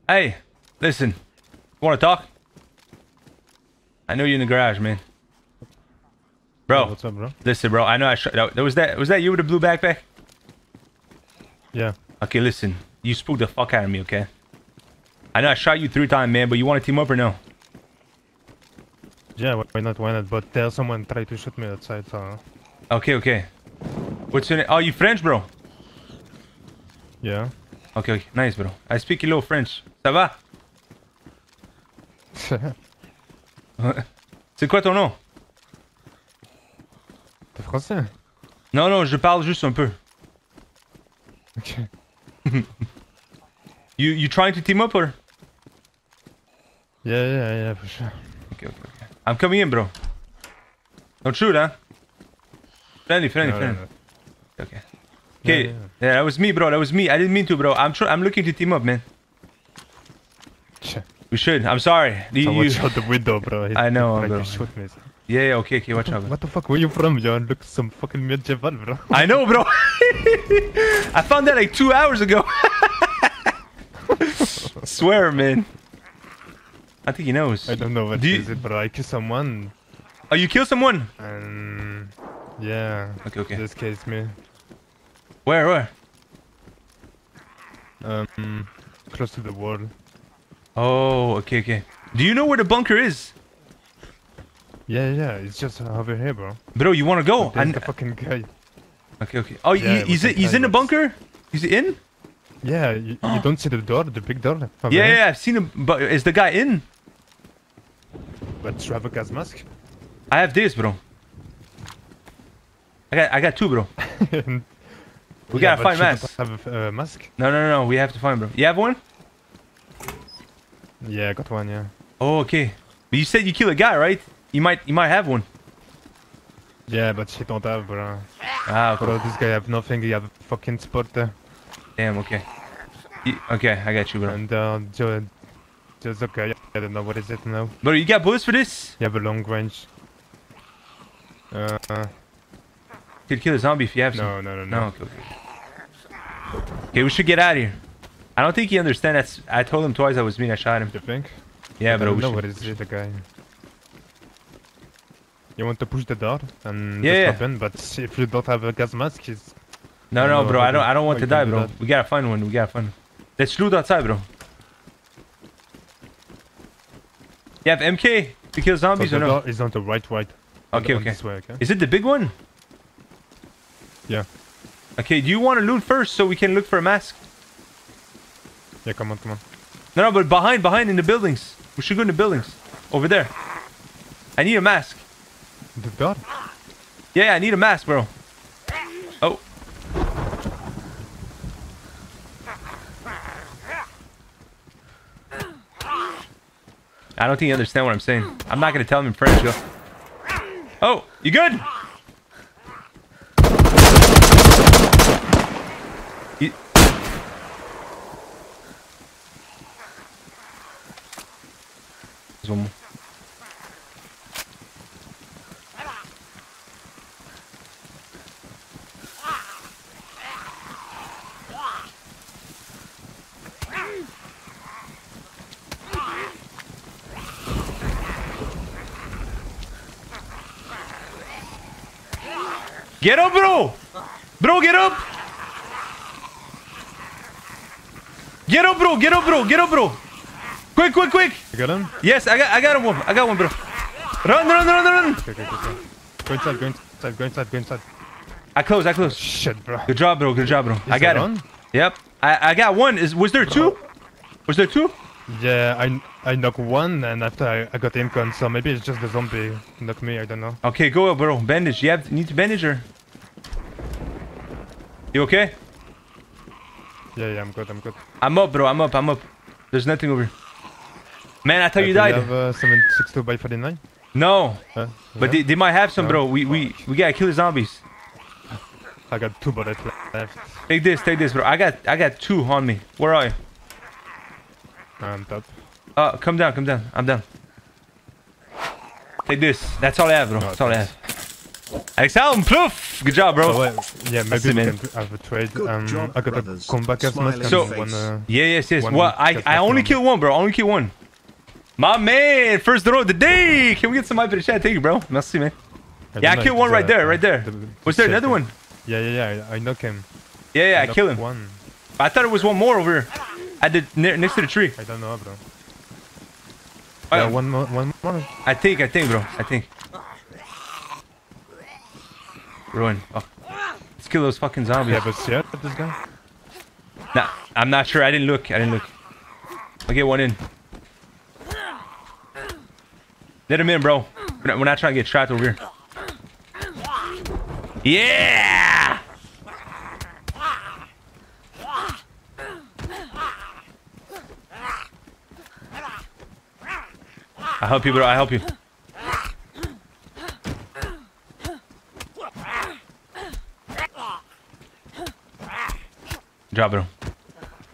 Speaker 1: Hey, listen. you Want to talk? I know you're in the garage, man. Bro,
Speaker 7: What's up, bro?
Speaker 1: listen, bro. I know I shot. that- Was that was that you with the blue backpack?
Speaker 7: Yeah.
Speaker 1: Okay, listen. You spooked the fuck out of me, okay? I know I shot you three times, man, but you want to team up or no?
Speaker 7: Yeah, wh- why not, why not? But uh, someone tried to shoot me outside, so...
Speaker 1: Okay, okay. What's your name? Oh, you French, bro?
Speaker 7: Yeah.
Speaker 1: Okay, okay. Nice, bro. I speak a little French. Ça va? C'est quoi ton nom?
Speaker 7: T'es français?
Speaker 1: Non, non, je parle juste un peu.
Speaker 7: Ok.
Speaker 1: You you trying to team up or?
Speaker 7: Yeah, yeah, yeah, for sure.
Speaker 1: Okay, okay, okay. I'm coming in, bro. Don't shoot, huh? Friendly, friendly,
Speaker 7: No, no,
Speaker 1: friendly.
Speaker 7: no.
Speaker 1: Okay. Okay.
Speaker 7: Yeah,
Speaker 1: Yeah,
Speaker 7: yeah.
Speaker 1: that was me, bro. That was me. I didn't mean to, bro. I'm sure. I'm looking to team up, man. Should. I'm sorry. You- you-
Speaker 7: shot the window, bro.
Speaker 1: I know, bro.
Speaker 7: shoot me.
Speaker 1: Yeah, yeah. Okay, okay. Watch out. bro.
Speaker 7: What the fuck? Where you from, John? Look, some fucking medieval, bro.
Speaker 1: I know, bro. I found that like two hours ago. Swear, man. I think he knows.
Speaker 7: I don't know what
Speaker 1: Do you-
Speaker 7: is it, bro. I killed someone,
Speaker 1: Oh, you killed someone?
Speaker 7: and yeah,
Speaker 1: Okay, okay.
Speaker 7: this case me.
Speaker 1: Where, where?
Speaker 7: Um, close to the wall.
Speaker 1: Oh, okay, okay. Do you know where the bunker is?
Speaker 7: Yeah, yeah, it's just over here, bro.
Speaker 1: Bro, you want to go?
Speaker 7: There's
Speaker 1: I-
Speaker 7: the fucking guy.
Speaker 1: Okay, okay. Oh,
Speaker 7: Yeah,
Speaker 1: he, he's,
Speaker 7: the
Speaker 1: he's in the bunker? He's in?
Speaker 7: Yeah, you, you don't see the door, the big door?
Speaker 1: Yeah,
Speaker 7: here?
Speaker 1: yeah, I've seen him. But is the guy in?
Speaker 7: But a gas mask?
Speaker 1: I have this, bro. I got I got two, bro. We
Speaker 7: Yeah,
Speaker 1: gotta find masks.
Speaker 7: Have a uh, mask?
Speaker 1: No, no, no, no. We have to find, bro. You have one?
Speaker 7: Yeah, I got one. Yeah.
Speaker 1: Oh, okay. But you said you kill a guy, right? You might you might have one.
Speaker 7: Yeah, but she don't have, bro.
Speaker 1: Ah, okay.
Speaker 7: Bro, this guy have nothing. He have a fucking spotter.
Speaker 1: Damn, okay. You- okay, I got you, bro.
Speaker 7: And uh, ju- just okay. I don't know what is it now.
Speaker 1: Bro, you got bullets for this?
Speaker 7: You have a long range. Uh, uh,
Speaker 1: Could kill a zombie if you have some.
Speaker 7: no, no, no,
Speaker 1: No,
Speaker 7: no.
Speaker 1: okay, okay. Okay, we should get out of here. I don't think he understands. That's. I told him twice I was me that shot him.
Speaker 7: You think?
Speaker 1: Yeah,
Speaker 7: I
Speaker 1: bro.
Speaker 7: don't
Speaker 1: We
Speaker 7: know
Speaker 1: should.
Speaker 7: what is it, the guy. You want to push the door and
Speaker 1: Yeah, yeah.
Speaker 7: but if you don't have a gas mask, he's
Speaker 1: No, no, bro. I don't. I don't want to die, bro. We gotta find one. We gotta find one. Let's loot outside, bro. You have MK to kill
Speaker 7: so
Speaker 1: zombies
Speaker 7: the
Speaker 1: or no?
Speaker 7: door is on the right, right.
Speaker 1: Okay, okay.
Speaker 7: Way, okay.
Speaker 1: Is it the big one?
Speaker 7: Yeah.
Speaker 1: Okay. Do you want to loot first so we can look for a mask?
Speaker 7: Yeah, come on, come on.
Speaker 1: No, no, but behind, behind in the buildings. We should go in the buildings. Over there. I need a mask.
Speaker 7: The door?
Speaker 1: Yeah, yeah, I need a mask, bro. Oh. I don't think you understand what I'm saying. I'm not gonna tell him in French, yo. Oh, you good? Get up, bro! Bro, get up! Get up, bro! Get up, bro! Get up, bro! Quick, quick, quick!
Speaker 7: You got him?
Speaker 1: Yes, I got, I got one. I got one, bro. Run, run, run, run, run!
Speaker 7: Okay, okay, okay. Go inside, go inside, go inside, go inside.
Speaker 1: I close, I close.
Speaker 7: Shit, bro.
Speaker 1: Good job, bro. Good job, bro. I got him.
Speaker 7: on?
Speaker 1: Yep. I, I got one. Is was there two? Was there two?
Speaker 7: Yeah, I I knocked one, and after I, I got the incon, so maybe it's just the zombie knocked me. I don't know.
Speaker 1: Okay, go up, bro. Bandage. You have need to bandage her. You okay?
Speaker 7: Yeah, yeah, I'm good, I'm good.
Speaker 1: I'm up, bro. I'm up. I'm up. There's nothing over here. Man, I thought you died.
Speaker 7: have uh, 762 by 49?
Speaker 1: No,
Speaker 7: Uh,
Speaker 1: but
Speaker 7: yeah?
Speaker 1: they, they might have some,
Speaker 7: No?
Speaker 1: bro. We we we gotta kill the zombies.
Speaker 7: I got two bullets left.
Speaker 1: Take this, take this, bro. I got I got two on me. Where are you?
Speaker 7: I'm top.
Speaker 1: Uh, come down, come down. I'm down. Take this. That's all I have, bro.
Speaker 7: Oh,
Speaker 1: That's all I have. Alexandre, ploof! Good job, bro.
Speaker 7: So, uh, yeah, maybe
Speaker 1: it,
Speaker 7: we
Speaker 1: man.
Speaker 7: can have a trade. Um,
Speaker 3: job,
Speaker 7: I got
Speaker 3: brothers.
Speaker 7: a comeback as
Speaker 3: Smiling
Speaker 7: mask
Speaker 1: So-
Speaker 7: and one. Uh,
Speaker 1: Yeah, yes, yes. Well, I I only
Speaker 7: on.
Speaker 1: killed one, bro. I only killed one. My man, first throw of the day. Can we get some hype in the chat? Thank you, bro. Merci, man.
Speaker 7: I
Speaker 1: Yeah, I killed one right there, right there.
Speaker 7: the- the
Speaker 1: Was there another one?
Speaker 7: Yeah, yeah, yeah. I, I knock him.
Speaker 1: Yeah, yeah, I killed him.
Speaker 7: One.
Speaker 1: I thought it was one more over here. At the ne- next to the tree.
Speaker 7: I don't know, bro. Yeah, one more, one more.
Speaker 1: I think, I think, bro. I think. Ruin. Oh. Let's kill those fucking zombies.
Speaker 7: A shot at this guy?
Speaker 1: Nah, I'm not sure. I didn't look. I didn't look. I'll get one in. Let him in, bro. We're not, we're not trying to get trapped over here. Yeah! I help you, bro. I help you. Drop, bro.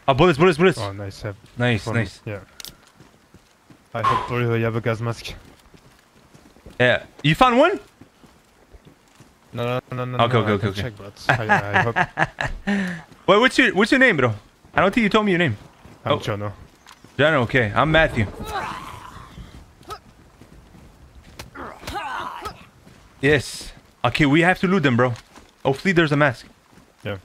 Speaker 1: Oh, bullets, bullets, bullets.
Speaker 7: Oh, nice. Have
Speaker 1: Nice, nice.
Speaker 7: Yeah. I hope for you you have a gas mask.
Speaker 1: Yeah. You found one?
Speaker 7: No, no, no, no.
Speaker 1: Okay,
Speaker 7: no,
Speaker 1: okay, okay, okay.
Speaker 7: Check, but I, I hope
Speaker 1: Wait, what's your what's your name, bro? I don't think you told me your name.
Speaker 7: I'm
Speaker 1: Oh.
Speaker 7: Jono.
Speaker 1: John, okay. I'm Matthew. Yes. Okay, we have to loot them, bro. Hopefully there's a mask.
Speaker 7: Yeah.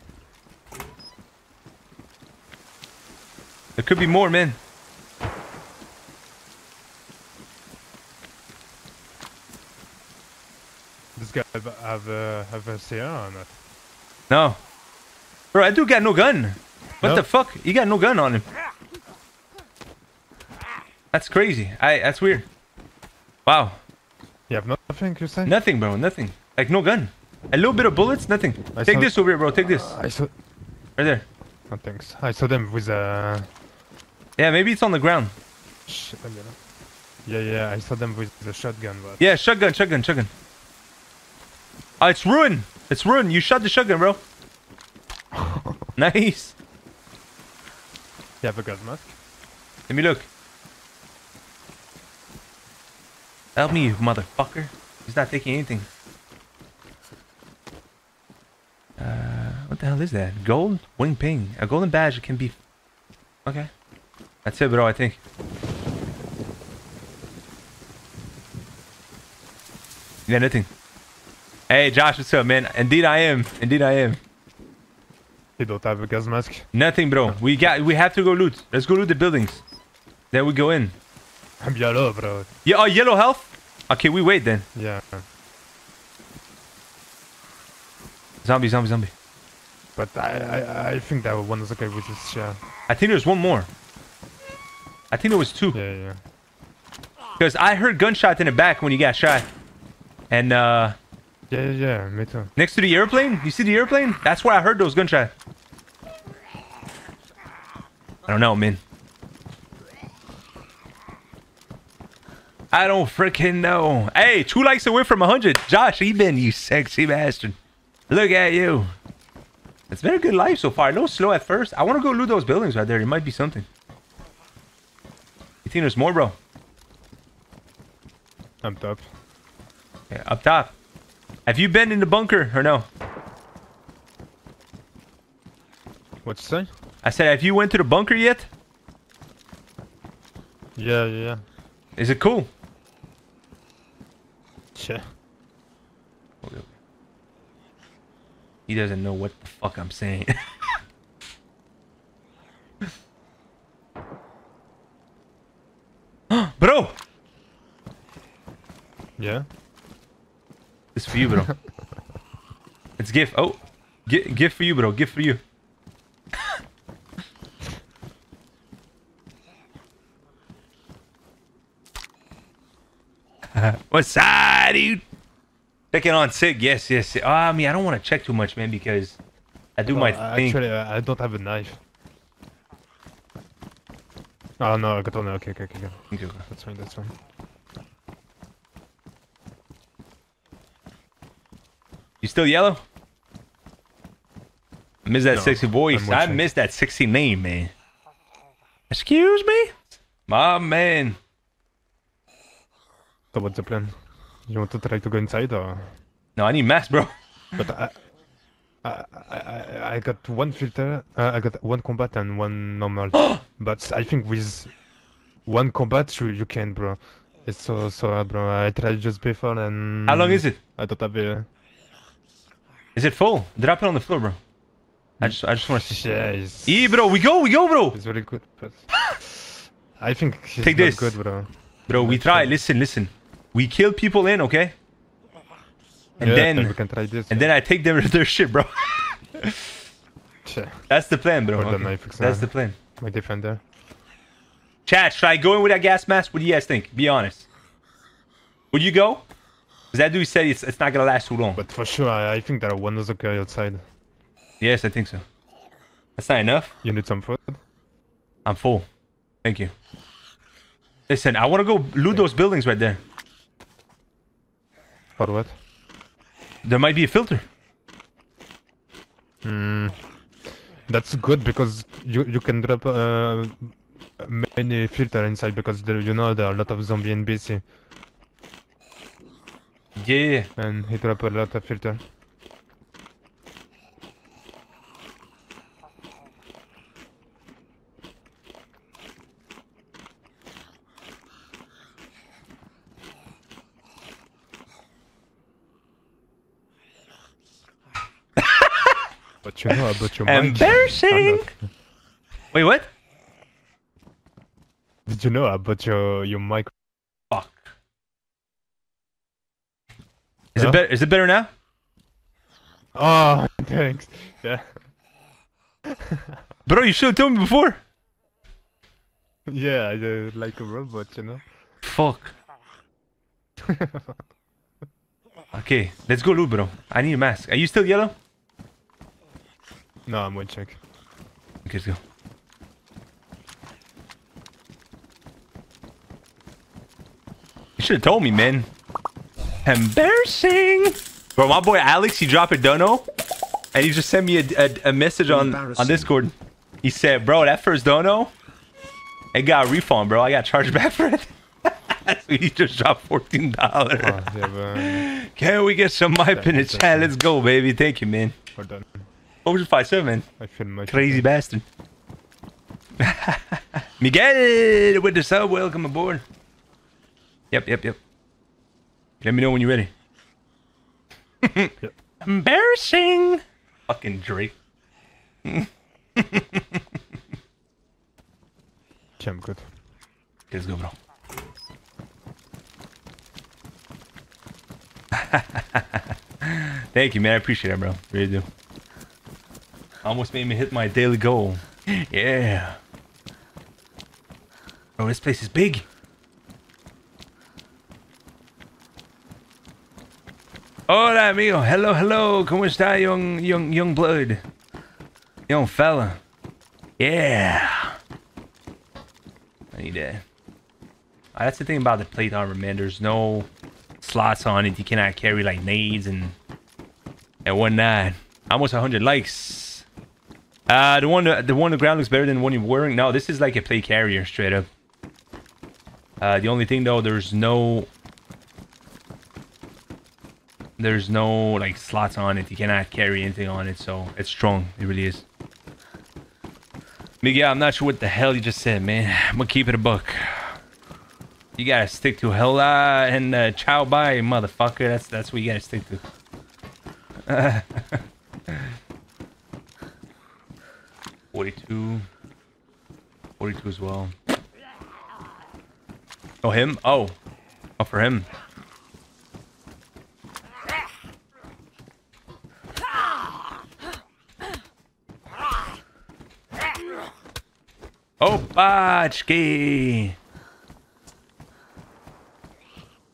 Speaker 1: There could be more, man.
Speaker 7: This guy have have, uh, have a CR or not?
Speaker 1: No. Bro, I do got no gun. What
Speaker 7: No?
Speaker 1: the fuck? You got no gun on him. That's crazy. I that's weird. Wow.
Speaker 7: You have nothing, you say?
Speaker 1: Nothing, bro. Nothing. Like no gun. A little bit of bullets. Nothing.
Speaker 7: I
Speaker 1: Take
Speaker 7: saw-
Speaker 1: this over here, bro. Take this.
Speaker 7: I saw.
Speaker 1: Right there.
Speaker 7: Oh, thanks. I saw them with uh.
Speaker 1: Yeah, maybe it's on the ground.
Speaker 7: Shit, Yeah, yeah, I saw them with the shotgun, but.
Speaker 1: Yeah, shotgun, shotgun, shotgun. Oh, it's ruined. It's ruined. You shot the shotgun, bro. nice.
Speaker 7: You have a gas mask?
Speaker 1: Let me look. Help me, you motherfucker. He's not taking anything. Uh, what the hell is that? Gold? Wing ping. A golden badge can be... Okay. That's it, bro, I think. Yeah, nothing. Hey, Josh, what's up, man? Indeed I am. Indeed I am.
Speaker 7: You don't have a gas mask?
Speaker 1: Nothing, bro. We got. We have to go loot. Let's go loot the buildings. Then we go in.
Speaker 7: I'm yellow, bro.
Speaker 1: Yeah. Oh, yellow health. Okay, we wait then.
Speaker 7: Yeah.
Speaker 1: Zombie, zombie, zombie.
Speaker 7: But I, I, I think that one is okay with this chair.
Speaker 1: I think there's one more. I think there was two.
Speaker 7: Yeah, yeah.
Speaker 1: Because I heard gunshot in the back when you got shot. And uh,
Speaker 7: Yeah, yeah, yeah, me too.
Speaker 1: next to the airplane, you see the airplane? That's where I heard those gunshots. I don't know, man. I don't freaking know. Hey, two likes away from 100. Josh Eben, you sexy bastard. Look at you. It's been a good life so far. A little slow at first. I want to go loot those buildings right there. It might be something. You think there's more, bro?
Speaker 7: I'm top.
Speaker 1: Yeah, up top. Have you been in the bunker or no?
Speaker 7: What you say?
Speaker 1: I said, have you went to the bunker yet?
Speaker 7: Yeah, yeah, yeah.
Speaker 1: Is it cool?
Speaker 7: Yeah.
Speaker 1: He doesn't know what the fuck I'm saying. bro,
Speaker 7: Yeah?
Speaker 1: It's for you, bro. it's gift. Oh, gi- gift for you, bro. Gift for you. What's up, dude? Checking on sick. Yes, yes. Oh, I mean, I don't want to check too much, man, because I do my
Speaker 7: Uh,
Speaker 1: thing.
Speaker 7: Actually, I don't have a knife. Oh no, I got one. Okay, okay, okay. okay.
Speaker 1: Okay, okay.
Speaker 7: That's fine, that's fine.
Speaker 1: Still yellow? I miss that
Speaker 7: No,
Speaker 1: sexy voice.
Speaker 7: I'm
Speaker 1: miss that sexy name, man. Excuse me? My man.
Speaker 7: So what's the plan? You want to try to go inside or?
Speaker 1: No, I need mask, bro.
Speaker 7: But I, I, I, I, I got one filter. Uh, I got one combat and one normal. but I think with one combat you you can, bro. It's so so hard, bro. I tried just before and.
Speaker 1: How long is it?
Speaker 7: I don't have a.
Speaker 1: Is it full? Drop it on the floor, bro. I just I just want to see.
Speaker 7: Yeah,
Speaker 1: E, bro, we go, we go, bro.
Speaker 7: it's very good, but. I think
Speaker 1: Take this.
Speaker 7: good, bro.
Speaker 1: Bro, we try. Listen, listen. We kill people in, okay? And
Speaker 7: yeah,
Speaker 1: then
Speaker 7: we can try this.
Speaker 1: and then I take their their shit, bro. That's the plan, bro.
Speaker 7: Or the
Speaker 1: That's the plan.
Speaker 7: my defender.
Speaker 1: Chat, should I go in with that gas mask? What do you guys think? Be honest. Would you go? Because that dude said it's, it's not gonna last too long.
Speaker 7: But for sure, I, I think there are one other guy outside.
Speaker 1: Yes, I think so. That's not enough.
Speaker 7: You need some food?
Speaker 1: I'm full. Thank you. Listen, I want to go loot those buildings right there.
Speaker 7: For what?
Speaker 1: There might be a filter.
Speaker 7: Hmm. That's good because you you can drop uh, many filter inside because there, you know there are a lot of zombie NPC
Speaker 1: Yeah.
Speaker 7: and he drop a lot of filter. But you know about your mic.
Speaker 1: Embarrassing. Wait, what?
Speaker 7: Did you know about your your mic?
Speaker 1: Fuck. Is it better? Is it better now?
Speaker 7: Oh, thanks. Yeah,
Speaker 1: Bro, you should have told me before.
Speaker 7: yeah, I, uh, like a robot, you know.
Speaker 1: Fuck. Okay, let's go loot, bro. I need a mask. Are you still yellow?
Speaker 7: No, I'm one check.
Speaker 1: Okay, let's go. You should have told me, man. Embarrassing. Bro, my boy Alex, he dropped a dono, and he just sent me a, a, a message on, on Discord. He said, bro, that first dono, it got a refund, bro. I got charged back for it. so he just dropped $14.
Speaker 7: Oh, yeah,
Speaker 1: Can we get some hype in the chat? Let's go, baby. Thank you, man.
Speaker 7: hold on.
Speaker 1: Ocean 57.
Speaker 7: I feel much.
Speaker 1: Crazy bastard. Miguel with the sub. Welcome aboard. Yep, yep, yep. Let me know when you're ready. Embarrassing. Fucking Drake.
Speaker 7: Okay, I'm good.
Speaker 1: Let's go, bro. Thank you, man. I appreciate it, bro. Really do. Almost made me hit my daily goal. Yeah. Bro, this place is big. Hola, amigo. Hello, hello. ¿Cómo está, young, young, young blood? Young fella. Yeah. I need that. Uh, that's the thing about the plate armor, man. There's no slots on it. You cannot carry like nades and and whatnot. Almost 100 likes. Uh, the one the one on the ground looks better than the one you're wearing. No, this is like a plate carrier, straight up. Uh, the only thing though, there's no there's no like slots on it. You cannot carry anything on it, so it's strong. It really is. Miguel, I'm not sure what the hell you just said, man. I'm gonna keep it a buck. You gotta stick to hella and uh, chow bye, motherfucker. That's that's what you gotta stick to. Forty-two. Forty-two as well. Oh, him? Oh, oh, for him. Oh, Bachki.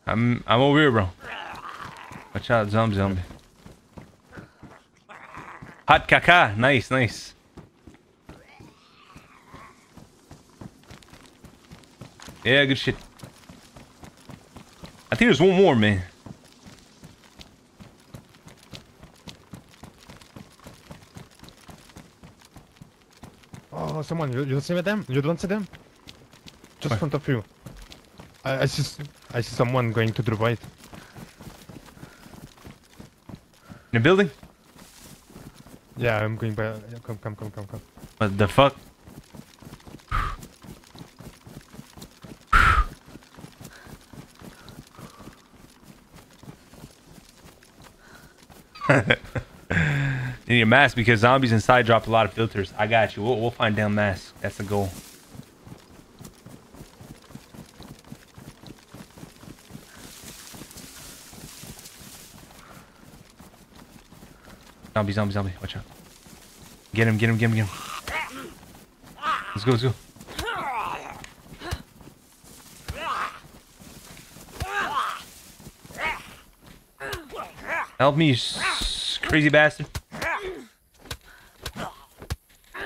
Speaker 1: I'm I'm over here, bro. Watch out, zombie zombie. Hot caca, nice, nice. Yeah, good shit. I think there's one more, man.
Speaker 7: Oh, someone, you, you don't see them? You don't see them? Just
Speaker 1: Where?
Speaker 7: in front of you. I, I see, I see someone going to the right.
Speaker 1: In the building?
Speaker 7: Yeah, I'm going by. Come, come, come, come, come.
Speaker 1: What the fuck? Need a mask because zombies inside drop a lot of filters. I got you. We'll, we'll find damn mask. That's the goal. Zombie, zombie, zombie. Watch out. Get him, get him, get him, get him. Let's go, let's go. Help me, crazy bastard.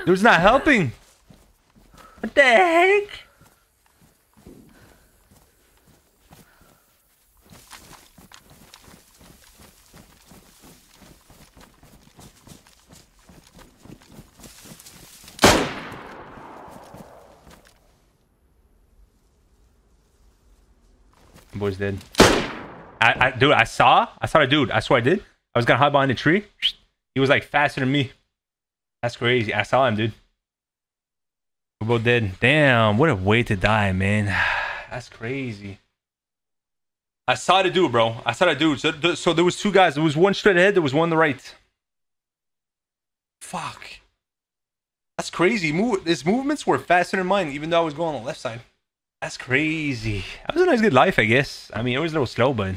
Speaker 1: Dude's not helping. What the heck? Boy's dead. I, I, dude, I saw, I saw a dude. I swear I did. I was gonna hide behind the tree. He was like faster than me. That's crazy. I saw him, dude. We're both dead. Damn, what a way to die, man. That's crazy. I saw the dude, bro. I saw the dude. So, so there was two guys. There was one straight ahead. There was one on the right. Fuck. That's crazy. Move. His movements were faster than mine, even though I was going on the left side. That's crazy. That was a nice good life, I guess. I mean, it was a little slow, but